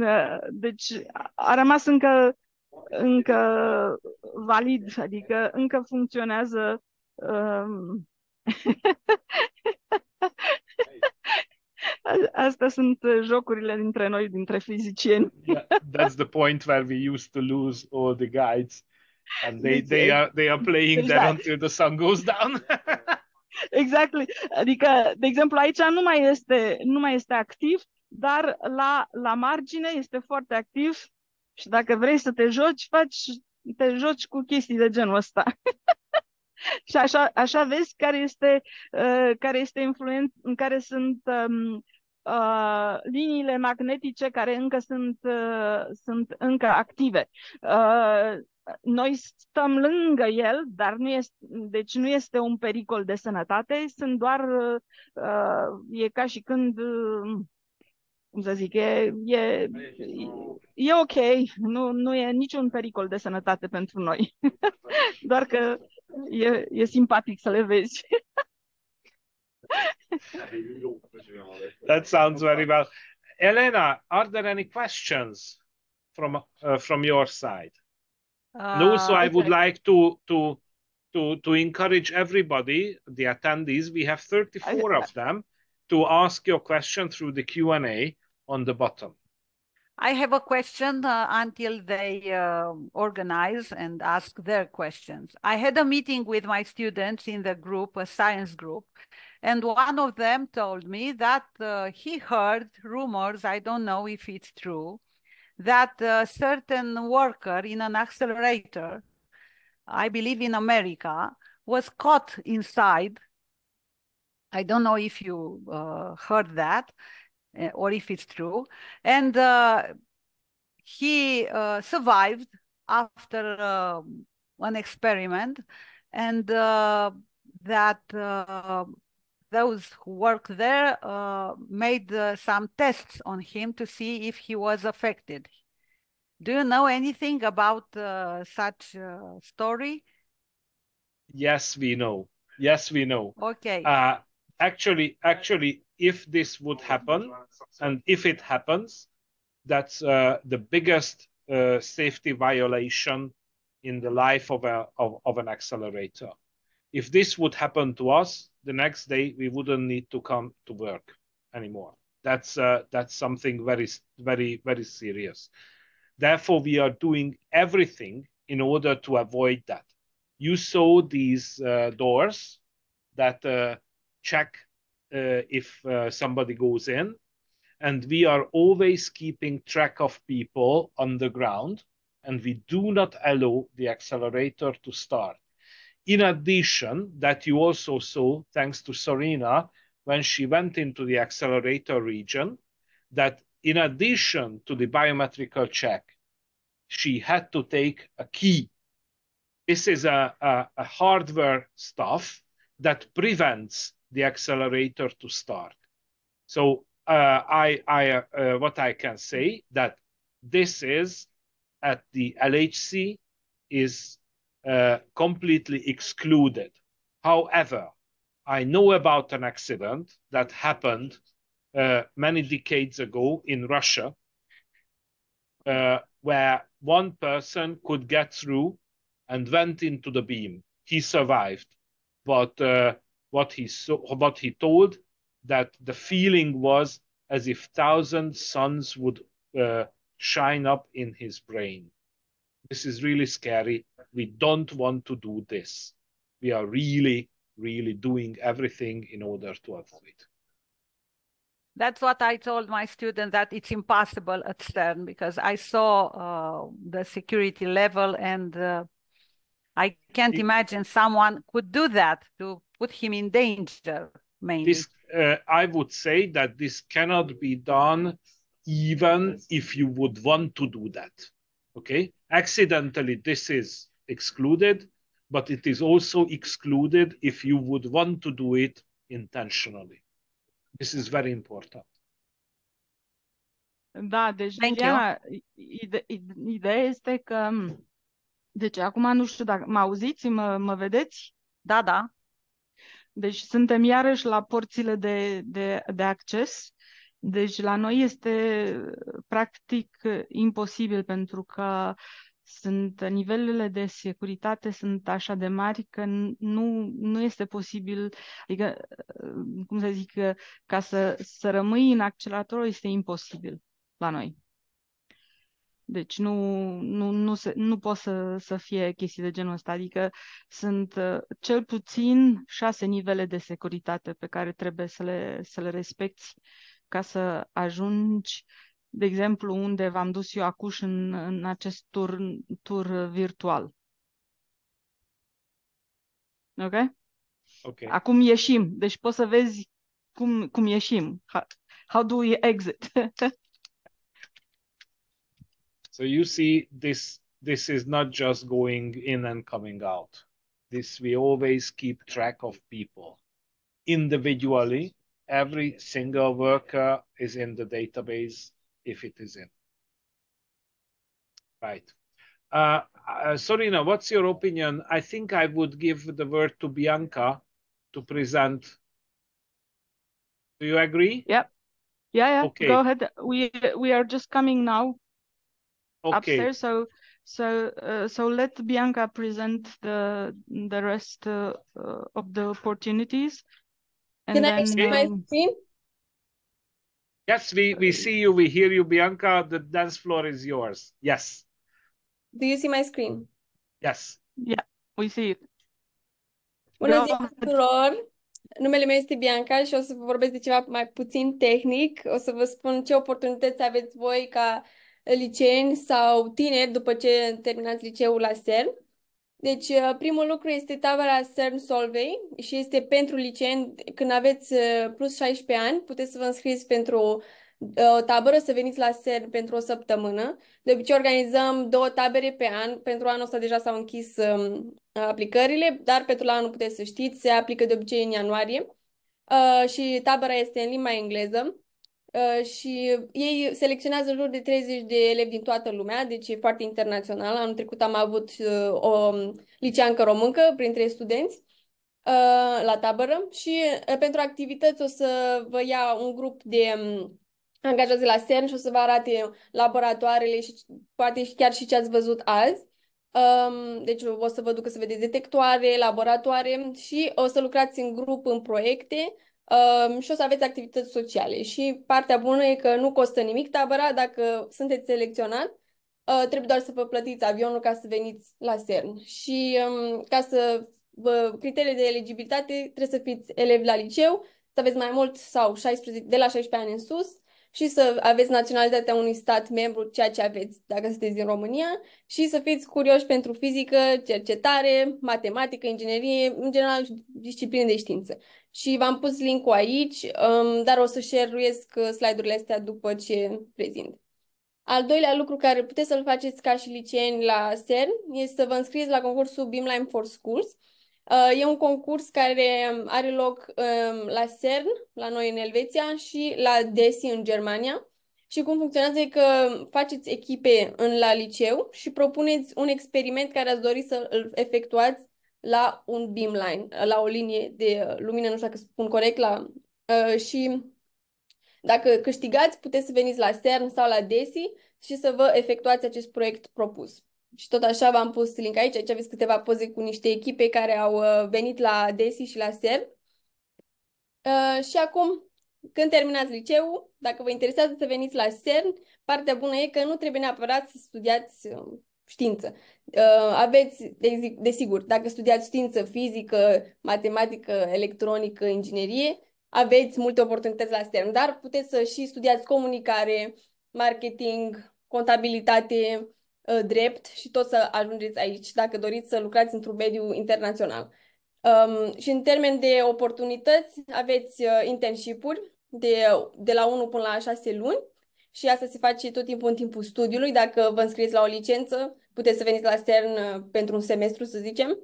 uh, deci a rămas încă, încă valid, adică încă funcționează um, Astea sunt jocurile dintre noi, dintre fizicieni. Yeah, that's the point where we used to lose all the guides. And they, they are they are playing there Exact. until the sun goes down. Exactly. Adică, de exemplu, aici nu mai este, nu mai este activ, dar la, la margine este foarte activ și dacă vrei să te joci, faci, te joci cu chestii de genul ăsta. și așa, așa vezi care este, uh, care este influent, în care sunt um, uh, liniile magnetice care încă sunt, uh, sunt încă active. Uh, noi stăm lângă el, dar nu este, deci nu este un pericol de sănătate, sunt doar, uh, e ca și când, uh, cum să zic, e, e, e ok, nu, nu e niciun pericol de sănătate pentru noi, doar că e, e simpatic să le vezi. that sounds very well. Elena, are there any questions from uh, from your side? And also, I would okay. like to to to to encourage everybody, the attendees. We have 34 of them to ask your question through the Q and A on the bottom. I have a question uh, until they uh, organize and ask their questions. I had a meeting with my students in the group, a science group, and one of them told me that uh, he heard rumors, I don't know if it's true, that a certain worker in an accelerator, I believe in America, was caught inside. I don't know if you uh, heard that uh, or if it's true. And uh, he uh, survived after uh, an experiment, and uh, that uh, those who work there uh, made uh, some tests on him to see if he was affected. Do you know anything about uh, such uh, story? Yes, we know. Yes, we know. Okay. Uh, actually, actually, if this would happen, and if it happens, that's uh, the biggest uh, safety violation in the life of a of, of an accelerator. If this would happen to us, the next day we wouldn't need to come to work anymore. That's uh, that's something very very very serious. Therefore, we are doing everything in order to avoid that. You saw these uh, doors that uh, check uh, if uh, somebody goes in, and we are always keeping track of people on the ground, and we do not allow the accelerator to start. In addition, that you also saw, thanks to Sorina, when she went into the accelerator region, that in addition to the biometrical check, she had to take a key. This is a, a, a hardware stuff that prevents the accelerator to start. So uh, I, I, uh, what I can say that this is at the LHC is uh, completely excluded. However, I know about an accident that happened uh, many decades ago in Russia, uh, where one person could get through and went into the beam. He survived, but uh, what he saw, what he told that the feeling was as if thousand suns would uh, shine up in his brain. This is really scary. We don't want to do this. We are really, really doing everything in order to avoid. It. That's what I told my student that it's impossible at CERN because I saw uh, the security level and uh, I can't It- imagine someone could do that to put him in danger mainly. This, uh, I would say that this cannot be done even if you would want to do that. Okay? Accidentally, this is excluded, but it is also excluded if you would want to do it intentionally. This is very important. Da, deci, Thank you. Liliana, ide- ide- ideea este că m, Deci acum nu știu dacă mă auziți, mă, mă vedeți? Da, da. Deci suntem iarăși la porțile de, de, de acces. Deci la noi este practic imposibil pentru că sunt nivelele de securitate sunt așa de mari că nu, nu este posibil, adică, cum să zic, ca să, să rămâi în accelerator este imposibil la noi. Deci nu, nu, nu, se, nu pot să, să fie chestii de genul ăsta. Adică sunt uh, cel puțin șase nivele de securitate pe care trebuie să le, să le respecti ca să ajungi, de exemplu, unde v-am dus eu acuși în, în acest tur, tur virtual. Ok? Ok. Acum ieșim. Deci poți să vezi cum, cum ieșim. How, how do we exit? So you see this this is not just going in and coming out. This we always keep track of people individually. Every single worker is in the database if it is in. Right. Uh, uh, Sorina, what's your opinion? I think I would give the word to Bianca to present. Do you agree? Yep. Yeah, yeah. Okay. Go ahead. We we are just coming now Okay. upstairs. So so uh, so let Bianca present the the rest uh, uh, of the opportunities, and Can I then share my um, screen? Yes, we, we see you, we hear you, Bianca. The dance floor is yours. Yes, Do you see my screen? yes. we see it. Bună Go ziua ahead. tuturor! Numele meu este Bianca și o să vă vorbesc de ceva mai puțin tehnic. O să vă spun ce oportunități aveți voi ca liceeni sau tineri după ce terminați liceul la CERN. Deci, uh, primul lucru este tabăra CERN Solvay și este pentru liceeni. Când aveți uh, plus 16 ani, puteți să vă înscrieți pentru uh, o tabără, să veniți la CERN pentru o săptămână. De obicei organizăm două tabere pe an. Pentru anul ăsta deja s-au închis um, aplicările, dar pentru la anul puteți să știți, se aplică de obicei în ianuarie. Uh, și tabăra este în limba engleză. Uh, și ei selecționează în jur de 30 de elevi din toată lumea, deci e foarte internațional. Anul trecut am avut uh, o liceancă româncă printre studenți uh, la tabără și uh, pentru activități o să vă ia un grup de um, angajați de la CERN și o să vă arate laboratoarele și poate și chiar și ce ați văzut azi. Um, deci o să vă ducă să vedeți detectoare, laboratoare și o să lucrați în grup în proiecte um, și o să aveți activități sociale. Și partea bună e că nu costă nimic tabăra, dacă sunteți selecționat, uh, trebuie doar să vă plătiți avionul ca să veniți la CERN. Și um, ca să vă, criteriile de eligibilitate trebuie să fiți elevi la liceu, să aveți mai mult sau 16, de la 16 ani în sus și să aveți naționalitatea unui stat membru, ceea ce aveți dacă sunteți din România, și să fiți curioși pentru fizică, cercetare, matematică, inginerie, în general discipline de știință. Și v-am pus link-ul aici, um, dar o să share-uiesc uh, slide-urile astea după ce prezint. Al doilea lucru care puteți să-l faceți ca și liceeni la CERN este să vă înscrieți la concursul Beamline for Schools. Uh, E un concurs care are loc um, la CERN, la noi în Elveția, și la DESI în Germania. Și cum funcționează e că faceți echipe în, la liceu și propuneți un experiment care ați dori să îl efectuați la un beamline, la o linie de uh, lumină, nu știu dacă spun corect, la, uh, și dacă câștigați, puteți să veniți la CERN sau la DESI și să vă efectuați acest proiect propus. Și tot așa v-am pus link aici, aici aveți câteva poze cu niște echipe care au uh, venit la DESI și la CERN. Uh, și acum, când terminați liceul, dacă vă interesează să veniți la CERN, partea bună e că nu trebuie neapărat să studiați uh, știință. Uh, aveți, desigur, dacă studiați știință, fizică, matematică, electronică, inginerie, aveți multe oportunități la CERN, dar puteți să și studiați comunicare, marketing, contabilitate, uh, drept și tot să ajungeți aici dacă doriți să lucrați într-un mediu internațional. Um, și în termen de oportunități, aveți uh, internship-uri de, de la 1 până la 6 luni și asta se face tot timpul în timpul studiului. Dacă vă înscrieți la o licență, puteți să veniți la CERN uh, pentru un semestru, să zicem.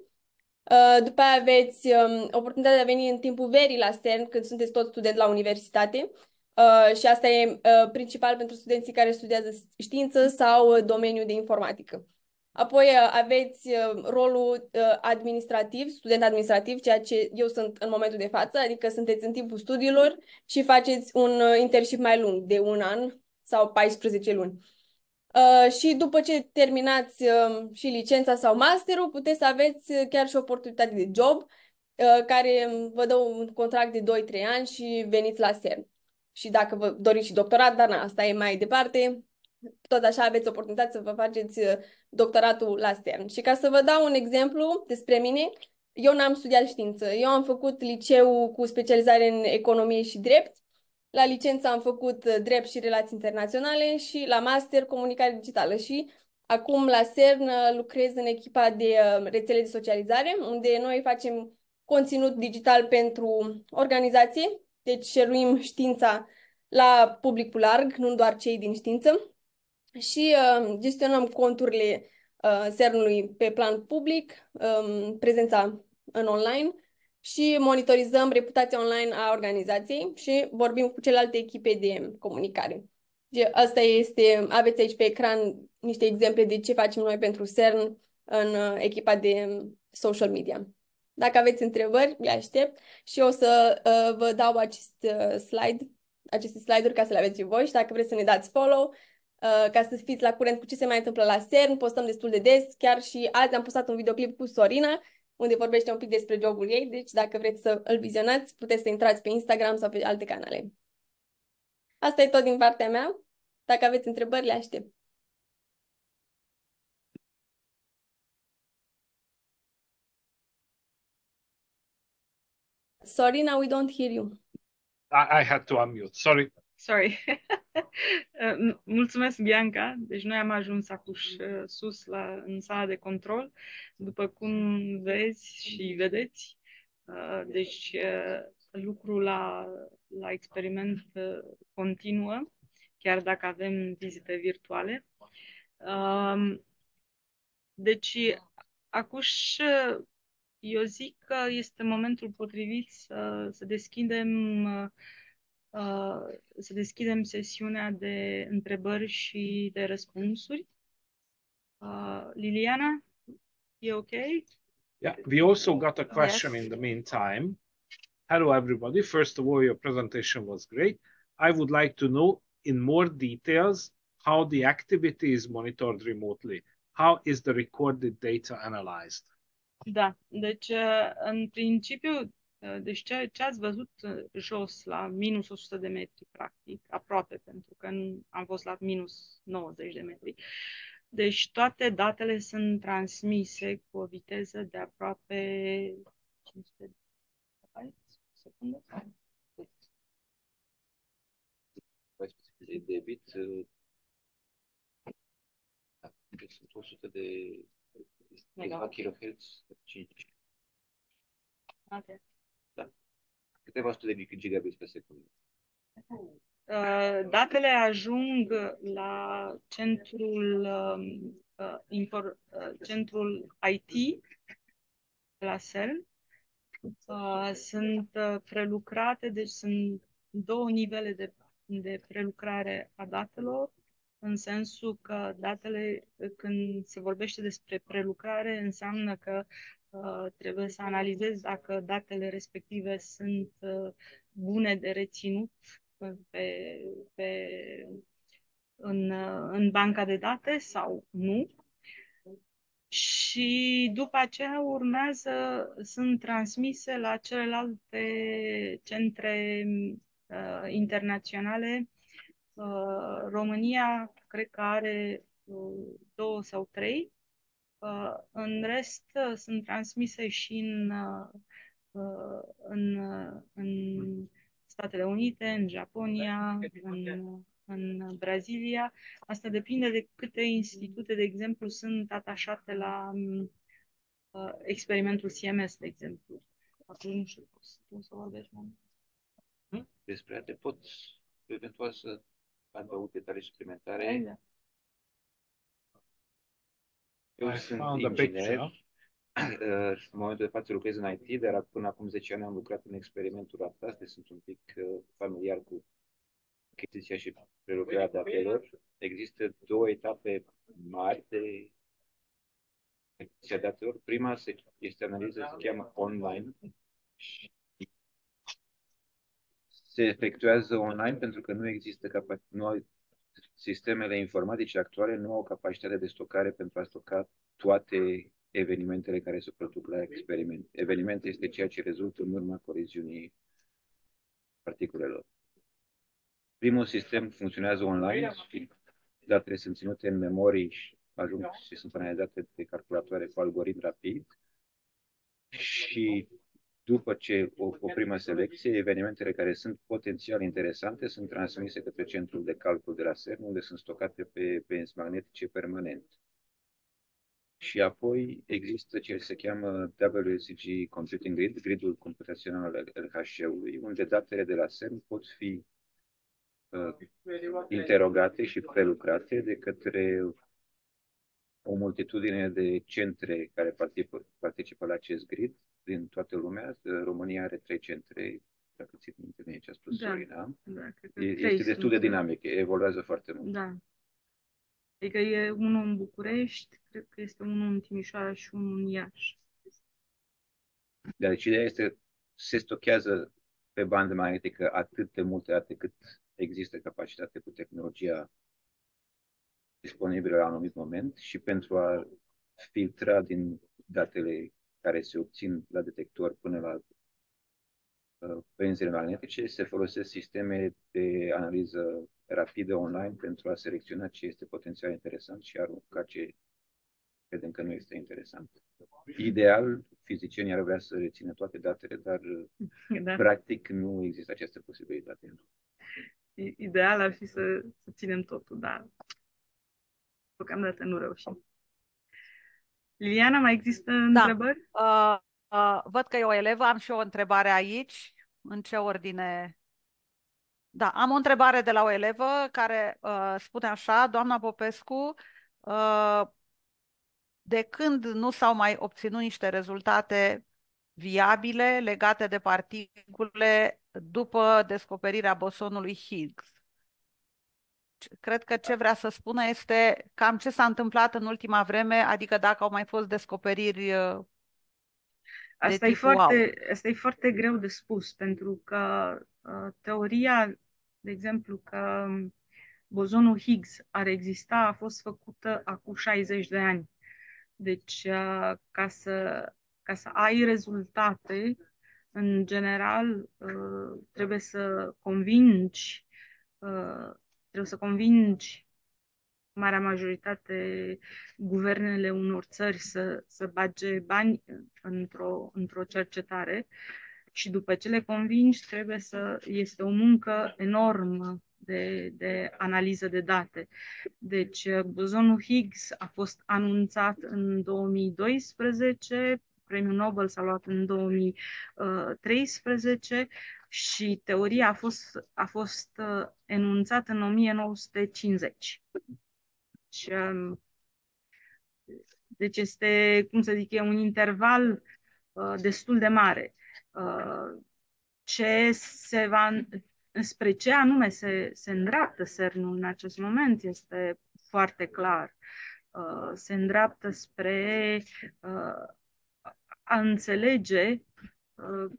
Uh, după aia aveți um, oportunitatea de a veni în timpul verii la CERN, când sunteți tot student la universitate. Uh, și asta e uh, principal pentru studenții care studiază știință sau uh, domeniul de informatică. Apoi uh, aveți uh, rolul uh, administrativ, student administrativ, ceea ce eu sunt în momentul de față, adică sunteți în timpul studiilor și faceți un internship mai lung, de un an sau 14 luni. Uh, și după ce terminați uh, și licența sau masterul, puteți să aveți chiar și oportunitate de job uh, care vă dă un contract de 2-3 ani și veniți la CERN. Și dacă vă doriți și doctorat, dar na, asta e mai departe, tot așa aveți oportunitatea să vă faceți uh, doctoratul la CERN. Și ca să vă dau un exemplu despre mine, eu n-am studiat știință. Eu am făcut liceu cu specializare în economie și drept. La licență am făcut uh, drept și relații internaționale și la master comunicare digitală. Și acum la CERN uh, lucrez în echipa de rețele de socializare, unde noi facem conținut digital pentru organizație, deci șeruim știința la publicul larg, nu doar cei din știință și uh, gestionăm conturile uh, CERN-ului pe plan public, um, prezența în online și monitorizăm reputația online a organizației și vorbim cu celelalte echipe de comunicare. De asta este, aveți aici pe ecran niște exemple de ce facem noi pentru CERN în uh, echipa de social media. Dacă aveți întrebări, le aștept și o să uh, vă dau acest uh, slide, aceste slide-uri ca să le aveți și voi și dacă vreți să ne dați follow, Uh, ca să fiți la curent cu ce se mai întâmplă la CERN, postăm destul de des, chiar și azi am postat un videoclip cu Sorina, unde vorbește un pic despre jobul ei, deci dacă vreți să îl vizionați, puteți să intrați pe Instagram sau pe alte canale. Asta e tot din partea mea. Dacă aveți întrebări, le aștept. Sorina, we don't hear you. I, I had to unmute. Sorry. Sorry. Mulțumesc, Bianca. Deci noi am ajuns acum uh, sus la, în sala de control, după cum vezi și vedeți. Uh, deci uh, lucrul la, la experiment continuă, chiar dacă avem vizite virtuale. Um, deci, acuși, eu zic că este momentul potrivit să, să deschidem Uh, să deschidem sesiunea de întrebări și de răspunsuri. Uh, Liliana, e ok? Yeah, we also got a question yes. in the meantime. Hello, everybody. First of all, your presentation was great. I would like to know in more details how the activity is monitored remotely. How is the recorded data analyzed? Da, deci uh, în principiu Uh, deci ce, ce ați văzut uh, jos, la minus 100 de metri, practic, aproape, pentru că am fost la minus 90 de metri. Deci toate datele sunt transmise cu o viteză de aproape 500 de secunde. De debit, uh, sunt 100 de kHz, 5. Okay câteva sute de gigabit pe secundă. Uh, datele ajung la centrul, um, uh, infor, uh, centrul IT la CERN. Sunt prelucrate, deci sunt două nivele de, de prelucrare a datelor, în sensul că datele, când se vorbește despre prelucrare, înseamnă că Uh, trebuie să analizezi dacă datele respective sunt uh, bune de reținut pe, pe, în, uh, în banca de date sau nu. Și după aceea urmează, sunt transmise la celelalte centre uh, internaționale. Uh, România, cred că are uh, două sau trei Uh, în rest, uh, sunt transmise și în, uh, în, în Statele Unite, în Japonia, în, în Brazilia. Asta depinde de câte institute, de exemplu, sunt atașate la experimentul CMS, de exemplu. Acum nu știu, poți să vorbești mai hm? Despre te pot eventual să adăug detalii suplimentare. Exact. Eu I sunt inginer. În momentul de față lucrez în IT, dar până acum 10 ani am lucrat în experimentul Raptas, deci sunt un pic uh, familiar cu achiziția și prelucrarea datelor. Există două etape mari de datelor. Prima se, este analiză, se cheamă online și se efectuează online pentru că nu există capacitate, sistemele informatice actuale nu au capacitate de stocare pentru a stoca toate evenimentele care se produc la experiment. Eveniment este ceea ce rezultă în urma coreziunii particulelor. Primul sistem funcționează online și datele sunt ținute în memorii și ajung și sunt analizate de calculatoare cu algoritm rapid și după ce o, o primă selecție, evenimentele care sunt potențial interesante sunt transmise către centrul de calcul de la CERN, unde sunt stocate pe benzi magnetice permanent. Și apoi există ce se cheamă WSG Computing Grid, gridul computațional al LHC-ului, unde datele de la CERN pot fi uh, interogate și prelucrate de către o multitudine de centre care participă, participă la acest grid din toată lumea. România are trei centre, dacă țin minte bine ce a spus da, Sorina. Da, este destul de dinamic, evoluează foarte mult. Da. Adică e unul în București, cred că este unul în Timișoara și unul în Iași. Da, deci ideea este, se stochează pe bandă magnetică atât de multe date cât există capacitate cu tehnologia disponibilă la un anumit moment și pentru a filtra din datele care se obțin la detector până la uh, penzile magnetice, se folosesc sisteme de analiză rapidă online pentru a selecționa ce este potențial interesant și arunca ce credem că nu este interesant. Ideal, fizicienii ar vrea să rețină toate datele, dar da. practic nu există această posibilitate. Ideal ar fi să, să ținem totul, dar deocamdată nu reușim. Liliana, mai există da. întrebări? Uh, uh, văd că e o elevă, am și o întrebare aici. În ce ordine? Da, am o întrebare de la o elevă care uh, spune așa, doamna Popescu, uh, de când nu s-au mai obținut niște rezultate viabile legate de particule după descoperirea bosonului Higgs? Cred că ce vrea să spună este cam ce s-a întâmplat în ultima vreme, adică dacă au mai fost descoperiri uh, Asta, de e foarte, wow. asta e foarte greu de spus, pentru că uh, teoria, de exemplu, că bozonul Higgs ar exista, a fost făcută acum 60 de ani. Deci, uh, ca, să, ca să ai rezultate, în general, uh, trebuie să convingi uh, Trebuie să convingi marea majoritate guvernele unor țări să, să bage bani într-o, într-o cercetare și după ce le convingi trebuie să este o muncă enormă de, de analiză de date. Deci bozonul Higgs a fost anunțat în 2012, premiul Nobel s-a luat în 2013 și teoria a fost, a fost uh, enunțată în 1950. Și, um, deci este, cum să zic, e un interval uh, destul de mare. Uh, ce se va, spre ce anume se, se îndreaptă CERN-ul în acest moment este foarte clar. Uh, se îndreaptă spre uh, a înțelege Uh,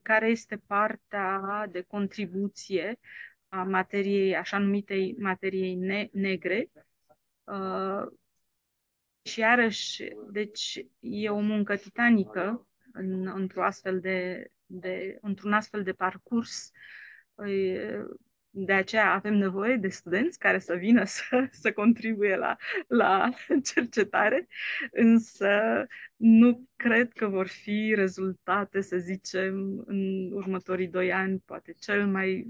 care este partea de contribuție a materiei, așa numitei materiei ne- negre. Uh, și iarăși, deci e o muncă titanică în, într-o astfel de, de, într-un astfel de parcurs. De aceea avem nevoie de studenți care să vină să, să contribuie la, la cercetare, însă nu cred că vor fi rezultate, să zicem, în următorii doi ani, poate cel mai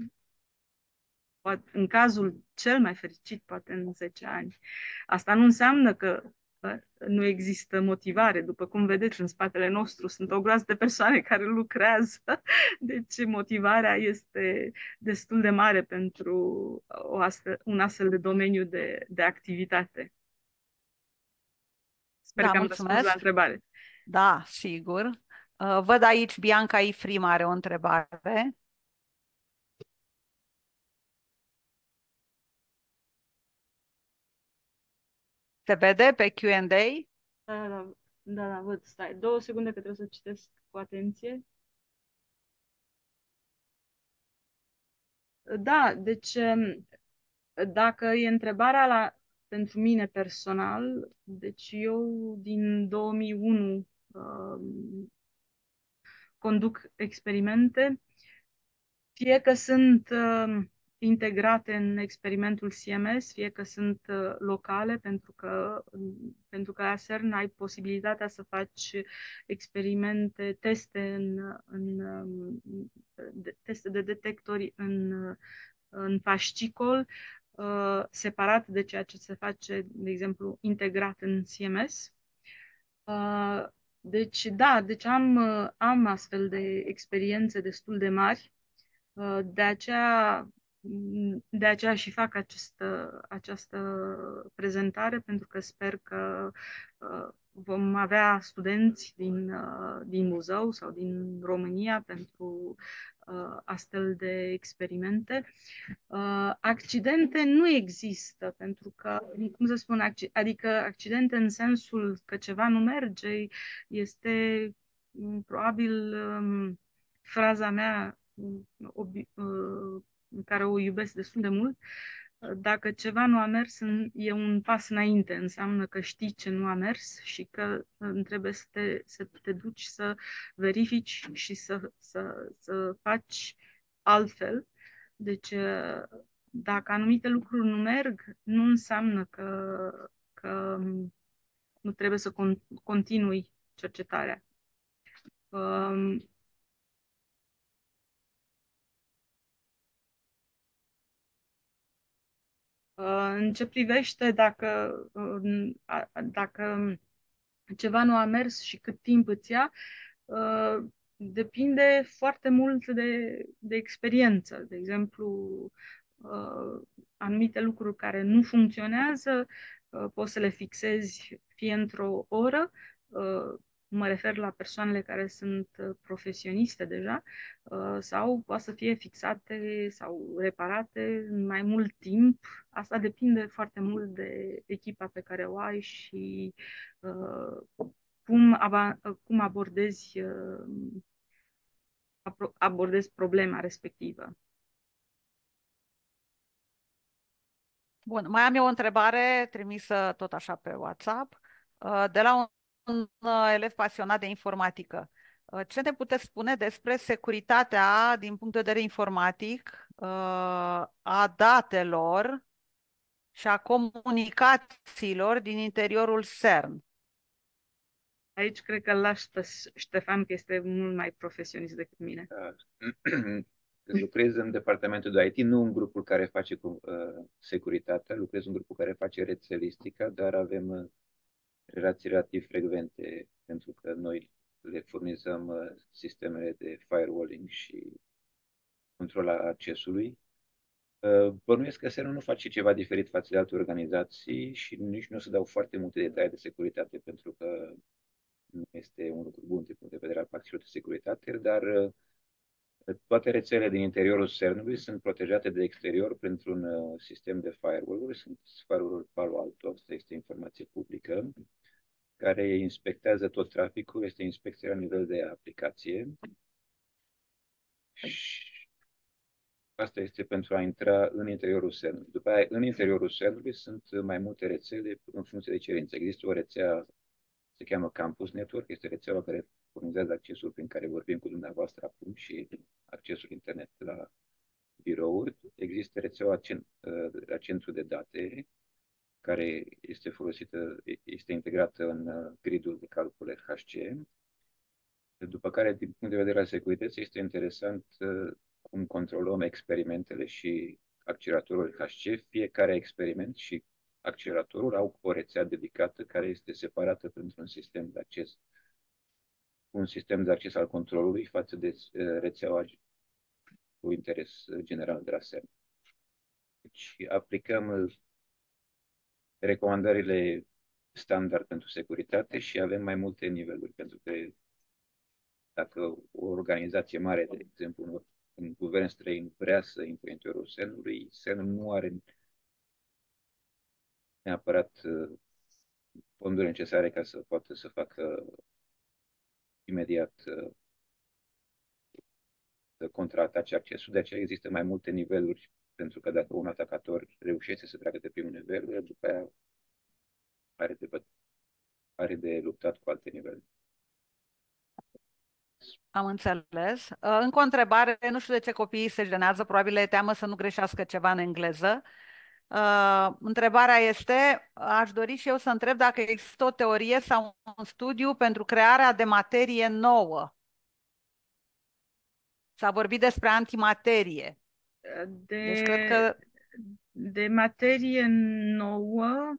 poate, în cazul cel mai fericit, poate în 10 ani. Asta nu înseamnă că nu există motivare. După cum vedeți, în spatele nostru sunt o groază de persoane care lucrează, deci motivarea este destul de mare pentru o astfel, un astfel de domeniu de, de activitate. Sper da, că am mulțumesc. răspuns la întrebare. Da, sigur. Uh, văd aici Bianca Ifrim are o întrebare. Se vede pe Q&A? Da, da, Da, da, văd, stai. Două secunde că trebuie să citesc cu atenție. Da, deci um, dacă e întrebarea la, pentru mine personal, deci eu din 2001 um, conduc experimente, fie că sunt uh, integrate în experimentul CMS, fie că sunt uh, locale, pentru că, pentru că la CERN ai posibilitatea să faci experimente, teste, în, în, de, teste de detectori în, în fascicol, uh, separat de ceea ce se face, de exemplu, integrat în CMS. Uh, deci, da, deci am, am astfel de experiențe destul de mari. De aceea de aceea și fac această, această prezentare, pentru că sper că uh, vom avea studenți din, uh, din muzeu sau din România pentru uh, astfel de experimente. Uh, accidente nu există, pentru că, cum să spun, acc- adică accidente în sensul că ceva nu merge este um, probabil um, fraza mea obi- uh, care o iubesc destul de mult, dacă ceva nu a mers, e un pas înainte, înseamnă că știi ce nu a mers și că trebuie să te, să te duci să verifici și să, să, să faci altfel. Deci, dacă anumite lucruri nu merg, nu înseamnă că, că nu trebuie să continui cercetarea. Um, în ce privește dacă, uh, dacă ceva nu a mers și cât timp îți ia, uh, depinde foarte mult de, de experiență. De exemplu, anumite lucruri care nu funcționează, poți să le fixezi fie într-o oră, mă refer la persoanele care sunt uh, profesioniste deja, uh, sau poate să fie fixate sau reparate în mai mult timp. Asta depinde foarte mult de echipa pe care o ai și uh, cum, cum abordezi, abordezi problema respectivă. Bun, mai am eu o întrebare trimisă tot așa pe WhatsApp de la un un uh, elev pasionat de informatică. Uh, ce ne puteți spune despre securitatea din punct de vedere informatic uh, a datelor și a comunicațiilor din interiorul CERN? Aici cred că lași pe Ștefan, că este mult mai profesionist decât mine. Da. lucrez în departamentul de IT, nu în grupul care face cu, uh, securitatea, lucrez în grupul care face rețelistica, dar avem relații relativ frecvente, pentru că noi le furnizăm uh, sistemele de firewalling și control al accesului. Uh, bănuiesc că SERN nu face ceva diferit față de alte organizații și nici nu o să dau foarte multe detalii de securitate pentru că nu este un lucru bun din punct de vedere al practicilor de securitate, dar uh, toate rețelele din interiorul CERN-ului sunt protejate de exterior printr-un sistem de firewall-uri. Sunt firewall-uri Palo Alto, asta este informație publică care inspectează tot traficul, este inspecția la nivel de aplicație. Și asta este pentru a intra în interiorul cern După aia, în interiorul cern sunt mai multe rețele în funcție de cerințe. Există o rețea, se cheamă Campus Network, este rețeaua care furnizează accesul prin care vorbim cu dumneavoastră acum și accesul internet la birouri. Există rețeaua la centru de date, care este folosită, este integrată în uh, gridul de calcule HC, după care, din punct de vedere al securității, este interesant uh, cum controlăm experimentele și acceleratorul HC. Fiecare experiment și acceleratorul au o rețea dedicată care este separată pentru un sistem de acces un sistem de acces al controlului față de uh, rețeaua cu interes general de la SEM. Deci aplicăm recomandările standard pentru securitate și avem mai multe niveluri, pentru că dacă o organizație mare, de exemplu, un, un guvern străin vrea să intre în interiorul SEN-ului, SEN nu are neapărat uh, fondurile necesare ca să poată să facă imediat uh, să contraatace accesul. De aceea există mai multe niveluri, pentru că dacă un atacator reușește să treacă de primul nivel, după aia are de, are de luptat cu alte nivele. Am înțeles. Uh, încă o întrebare, nu știu de ce copiii se jenează, probabil le teamă să nu greșească ceva în engleză. Uh, întrebarea este, aș dori și eu să întreb dacă există o teorie sau un studiu pentru crearea de materie nouă. S-a vorbit despre antimaterie. De, Deci cred că de materie nouă,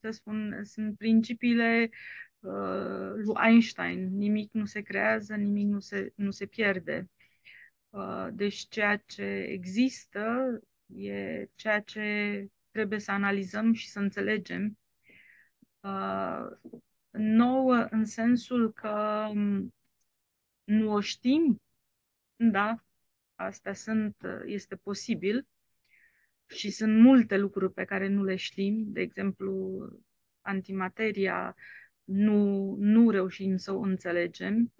să spun, sunt principiile uh, lui Einstein. Nimic nu se creează, nimic nu se, nu se pierde. Uh, deci ceea ce există e ceea ce trebuie să analizăm și să înțelegem. Uh, nouă în sensul că um, nu o știm, da, astea sunt, este posibil și sunt multe lucruri pe care nu le știm, de exemplu, antimateria nu, nu reușim să o înțelegem.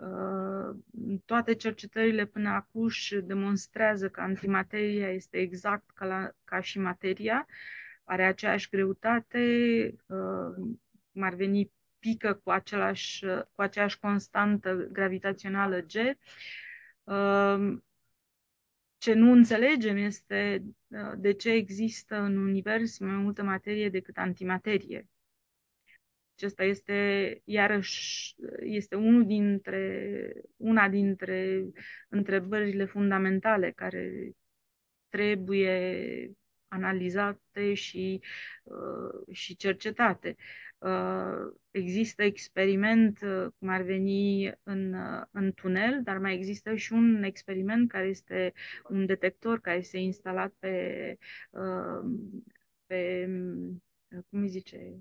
Uh, toate cercetările până acum demonstrează că antimateria este exact ca, la, ca și materia, are aceeași greutate, uh, cum ar veni pică cu, același, cu aceeași constantă gravitațională G. Uh, ce nu înțelegem este de ce există în univers mai multă materie decât antimaterie. Acesta este, iarăși, este unul dintre, una dintre întrebările fundamentale care trebuie analizate și, uh, și cercetate. Uh, există experiment, uh, cum ar veni în, în tunel, dar mai există și un experiment care este un detector care este instalat pe, pe cum îi zice,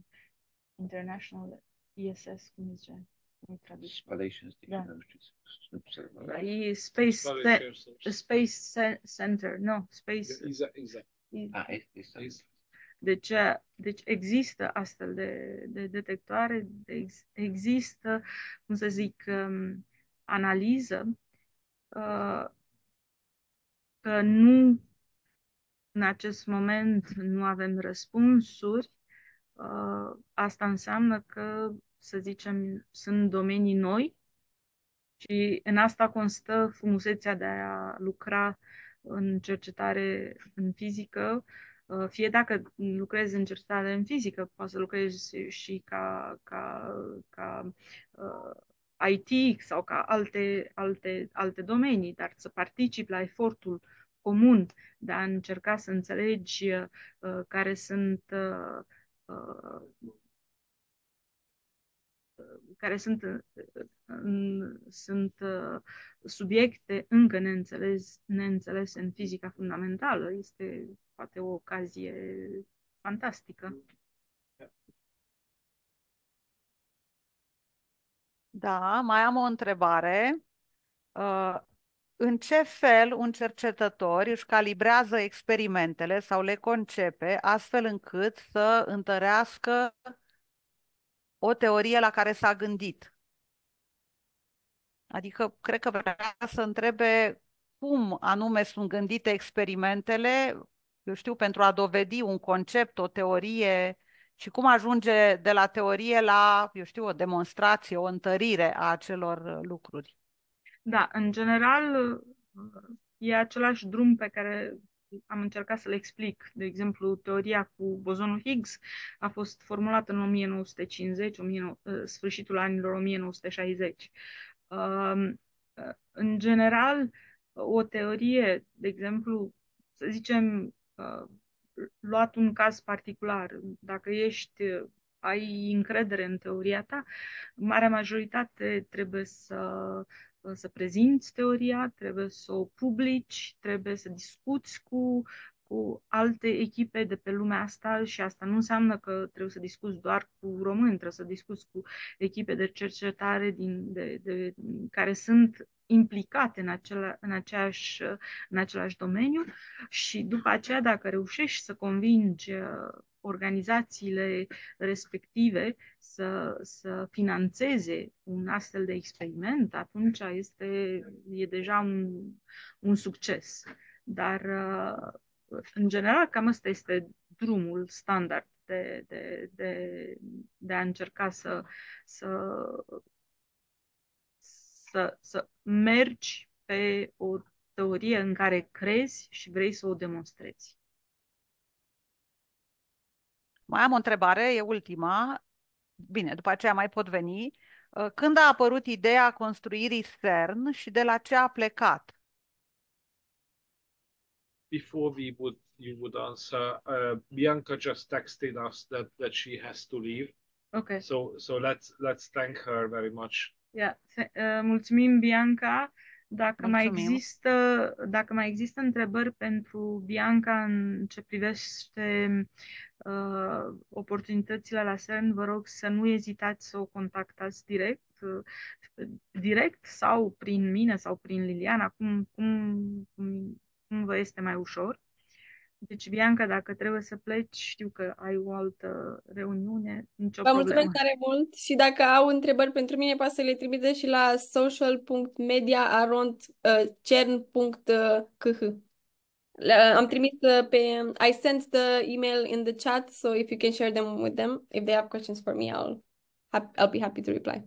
International ISS, cum zice? Cum traduce? Spallation Da. Da. E Space, Spallation Ce- Space Ce- Center, nu, Space... Exact, exact. Ah, este, este. Deci, deci există astfel de, de detectoare, ex, există, cum să zic, um, analiză uh, că nu în acest moment nu avem răspunsuri. Uh, asta înseamnă că, să zicem, sunt domenii noi și în asta constă frumusețea de a lucra în cercetare în fizică, uh, fie dacă lucrezi în cercetare în fizică, poți să lucrezi și ca, ca, ca uh, IT sau ca alte, alte, alte domenii, dar să participi la efortul comun de a încerca să înțelegi uh, care sunt uh, uh, care sunt, sunt uh, subiecte încă neînțeles, neînțelese în fizica fundamentală. Este poate o ocazie fantastică. Da, mai am o întrebare. Uh, În ce fel un cercetător își calibrează experimentele sau le concepe astfel încât să întărească o teorie la care s-a gândit? Adică, cred că vrea să întrebe cum anume sunt gândite experimentele, eu știu, pentru a dovedi un concept, o teorie și cum ajunge de la teorie la, eu știu, o demonstrație, o întărire a acelor lucruri. Da, în general e același drum pe care am încercat să le explic. De exemplu, teoria cu bozonul Higgs a fost formulată în 1950, 19, sfârșitul anilor 1960. Um, În general, o teorie, de exemplu, să zicem, uh, luat un caz particular, dacă ești, ai încredere în teoria ta, marea majoritate trebuie să să prezinți teoria, trebuie să o publici, trebuie să discuți cu, cu alte echipe de pe lumea asta și asta nu înseamnă că trebuie să discuți doar cu români, trebuie să discuți cu echipe de cercetare din, de, de, care sunt implicate în, acela, în, aceeași, în același domeniu și după aceea dacă reușești să convingi uh, organizațiile respective să, să financeze un astfel de experiment, atunci este, e deja un, un succes. Dar, uh, în general, cam ăsta este drumul standard de, de, de, de a încerca să, să, să, să mergi pe o teorie în care crezi și vrei să o demonstrezi. Mai am o întrebare, e ultima. Bine, după aceea mai pot veni. Uh, când a apărut ideea construirii CERN și de la ce a plecat? Before we would you would answer, uh, Bianca just texted us that that she has to leave. Okay. So so let's let's thank her very much. Yeah. Uh, mulțumim, Bianca. Dacă mai Mulțumim. există, dacă mai există întrebări pentru Bianca în ce privește uh, oportunitățile la CERN, vă rog să nu ezitați să o contactați direct, uh, direct sau prin mine sau prin Liliana, cum, cum, cum, cum vă este mai ușor. Deci, Bianca, dacă trebuie să pleci, știu că ai o altă reuniune, nicio Vă problemă. mulțumesc tare mult și dacă au întrebări pentru mine, poate să le trimite și la social.media.cern.kh. Am trimis uh, pe... I sent the email in the chat, so if you can share them with them, if they have questions for me, I'll, hap- I'll be happy to reply.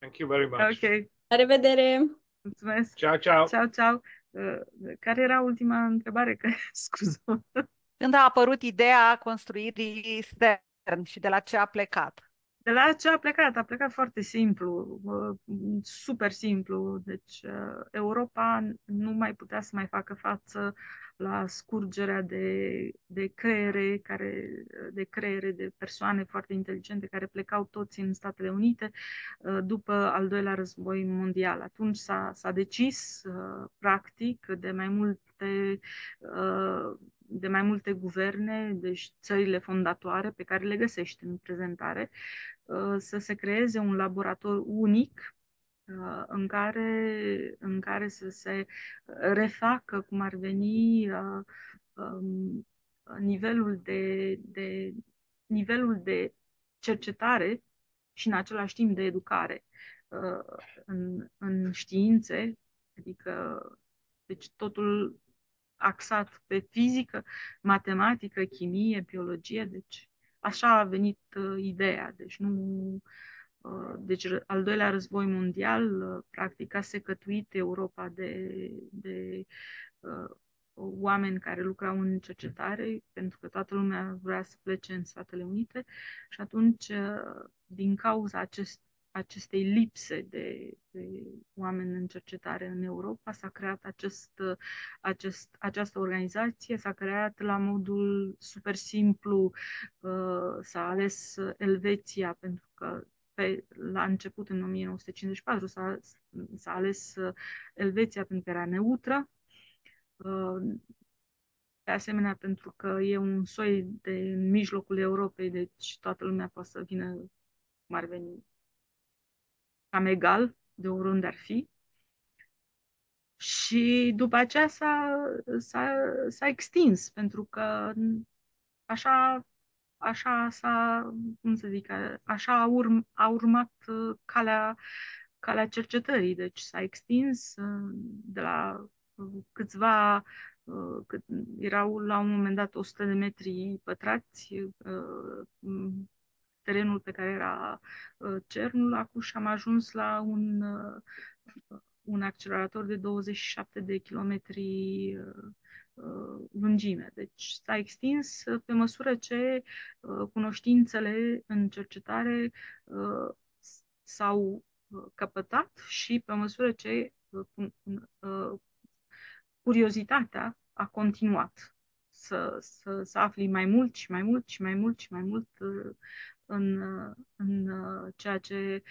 Thank you very much. Ok, La revedere! mulțumesc. Ciao ciao. Ciao, ciao. Uh, Care era ultima întrebare? Că, scuză Când a apărut ideea construirii CERN și de la ce a plecat? De la ce a plecat? A plecat foarte simplu, uh, super simplu. Deci uh, Europa nu mai putea să mai facă față la scurgerea de, de creiere, care, de creiere de persoane foarte inteligente care plecau toți în Statele Unite uh, după al doilea război mondial. Atunci s-a, s-a decis, practic, de mai multe de mai multe guverne, deci țările fondatoare pe care le găsești în prezentare, să se creeze un laborator unic în care, în care să se refacă, cum ar veni, nivelul de, de, nivelul de cercetare și în același timp de educare în, în științe, adică deci totul axat pe fizică, matematică, chimie, biologie, deci așa a venit uh, ideea. Deci nu uh, deci al doilea război mondial uh, practic a secătuit Europa de, de uh, oameni care lucrau în cercetare, pentru că toată lumea vrea să plece în Statele Unite și atunci, uh, din cauza acest, acestei lipse de, de oameni în cercetare în Europa, s-a creat acest, acest, această organizație, s-a creat la modul super simplu, uh, s-a ales Elveția pentru că pe, la început, în 1954, s-a, s-a ales Elveția pentru că era neutră, uh, de asemenea pentru că e un soi de mijlocul Europei, deci toată lumea poate să vină cum ar veni cam egal de oriunde ar fi. Și după aceea s-a, s-a, s-a extins, pentru că așa, așa s-a, cum să zic, așa a, urm, a urmat uh, calea, calea cercetării. Deci s-a extins uh, de la uh, câțiva cât erau la un moment dat 100 de metri pătrați terenul pe care era uh, cernul, acum și am ajuns la un, uh, un accelerator de 27 de kilometri uh, lungime. Deci s-a extins pe măsură ce cunoștințele în cercetare s-au căpătat și pe măsură ce curiozitatea a continuat să, să, să afli mai mult și mai mult și mai mult și mai mult în, în ceea ce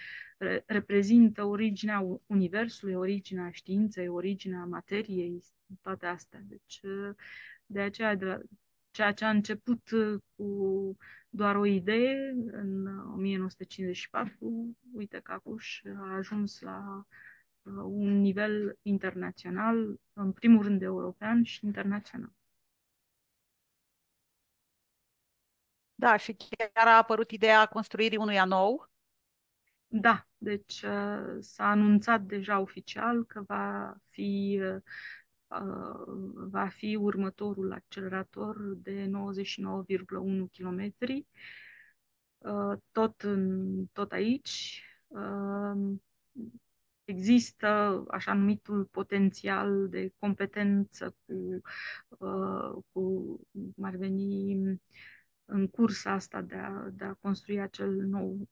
reprezintă originea Universului, originea științei, originea materiei, toate astea. Deci, de aceea, de la, ceea ce a început cu doar o idee în 1954, uite că Acuș a ajuns la un nivel internațional, în primul rând european și internațional. Da, și chiar a apărut ideea construirii unuia nou. Da, deci uh, s-a anunțat deja oficial că va fi, uh, va fi următorul accelerator de 99,1 km, uh, tot, în, tot aici. Există așa numitul potențial de competență cu, cu cum ar veni, în cursa asta de a, de a construi acel nou,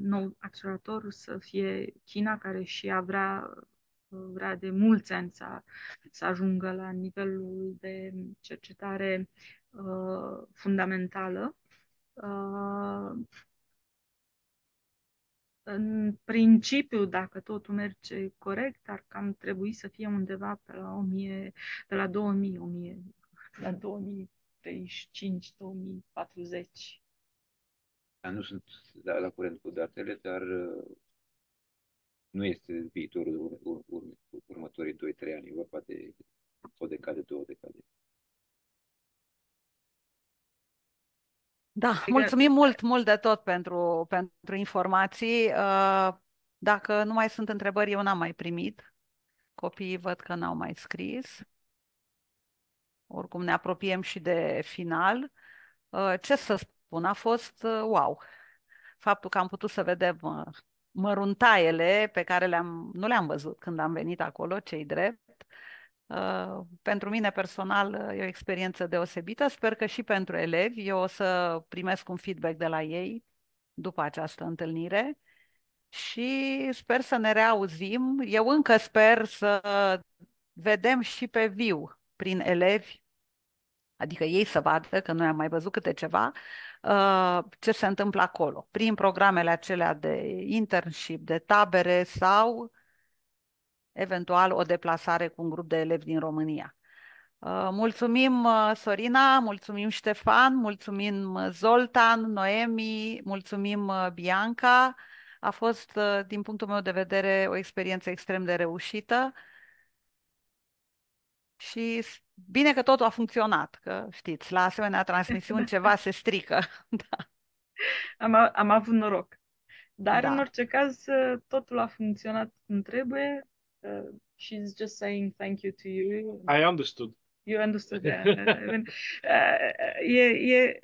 nou accelerator să fie China, care și ea vrea, vrea de mulți ani să, să ajungă la nivelul de cercetare uh, fundamentală. Uh, în principiu, dacă totul merge corect, ar cam trebui să fie undeva pe la 1000, pe la 2000, 1000, la 2000 2035-2040. Nu sunt la, la curent cu datele, dar uh, nu este viitorul ur, ur, ur, următorii 2-3 ani, e vorba de o decadă, două decade. Da, adică mulțumim mult, mult de tot pentru, pentru informații. Uh, dacă nu mai sunt întrebări, eu n-am mai primit. Copiii văd că n-au mai scris oricum ne apropiem și de final. Uh, ce să spun, a fost uh, wow. Faptul că am putut să vedem uh, măruntaiele pe care le-am, nu le-am văzut când am venit acolo, cei drept. Pentru mine personal e o experiență deosebită. Sper că și pentru elevi eu o să primesc un feedback de la ei după această întâlnire și sper să ne reauzim. Eu încă sper să vedem și pe viu prin elevi adică ei să vadă, că noi am mai văzut câte ceva, uh, ce se întâmplă acolo, prin programele acelea de internship, de tabere sau eventual o deplasare cu un grup de elevi din România. Uh, mulțumim uh, Sorina, mulțumim Ștefan, mulțumim Zoltan, Noemi, mulțumim Bianca. A fost, din punctul meu de vedere, o experiență extrem de reușită și bine că totul a funcționat, că știți, la asemenea transmisiuni ceva se strică. da. am, am avut noroc. Dar, da. în orice caz, totul a funcționat cum trebuie. Uh, she's just saying thank you to you. I understood. You understood, yeah. uh, e, e,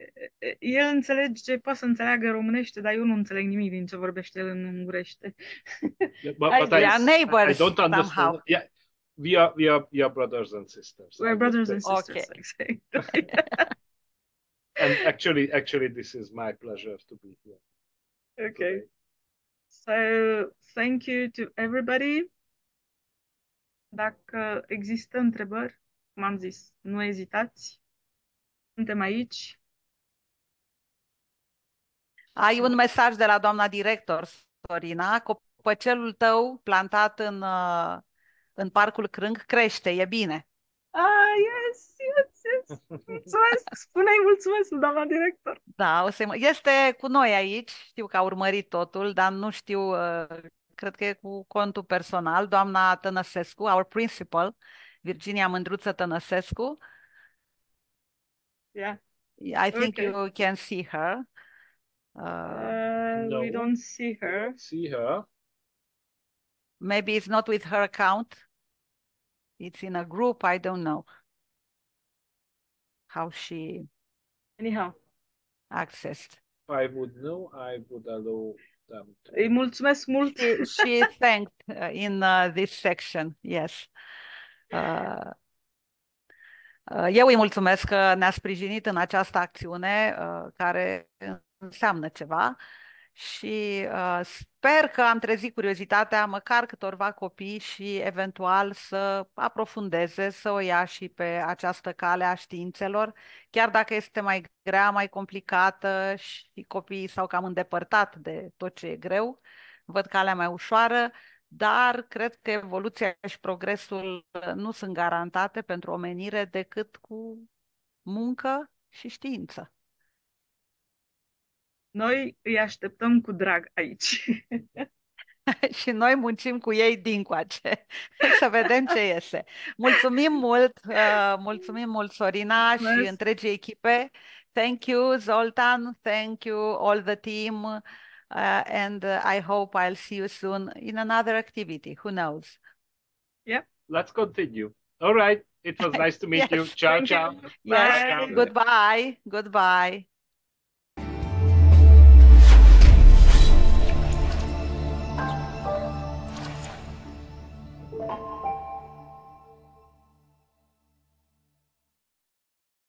el înțelege, poate să înțeleagă românește, dar eu nu înțeleg nimic din ce vorbește el în ungurește. yeah, but, but I, I, neighbors I don't understand. Somehow. Yeah, we are we are we are brothers and sisters. We're brothers and sisters. Okay. and actually, actually, this is my pleasure to be here. Okay. Today. So thank you to everybody. Dacă există întrebări, cum am zis, nu ezitați. Suntem aici. Ai un mesaj de la doamna director, Sorina. Copăcelul tău plantat în uh, în parcul Crâng crește, e bine. Ah, yes, yes, yes. Mulțumesc. Spune-i mulțumesc, doamna director. Da, o să este cu noi aici. Știu că a urmărit totul, dar nu știu, uh, cred că e cu contul personal. Doamna Tănăsescu, our principal, Virginia Mândruță Tănăsescu. Yeah. I think okay. you can see her. Uh, uh, no, we don't see her. See her. Maybe it's not with her account. It's in a group, I don't know how she anyhow accessed. If I would know, I would allow them. To... Îi mulțumesc mult. She, she thanked uh, in uh, this section, yes. Uh, uh, eu îi mulțumesc că ne-a sprijinit în această acțiune uh, care înseamnă ceva și uh, sper că am trezit curiozitatea măcar câtorva copii și eventual să aprofundeze, să o ia și pe această cale a științelor, chiar dacă este mai grea, mai complicată și copiii s-au cam îndepărtat de tot ce e greu, văd calea mai ușoară, dar cred că evoluția și progresul nu sunt garantate pentru omenire decât cu muncă și știință. Noi îi așteptăm cu drag aici. și noi muncim cu ei din coace să vedem ce iese. Mulțumim mult, uh, mulțumim mult Sorina Mulțumesc. și întregii echipe. Thank you Zoltan, thank you all the team uh, and uh, I hope I'll see you soon in another activity. Who knows? Yeah, let's continue. All right. It was nice to meet yes. you. Ciao, ciao. Yes. Bye. Goodbye. Goodbye.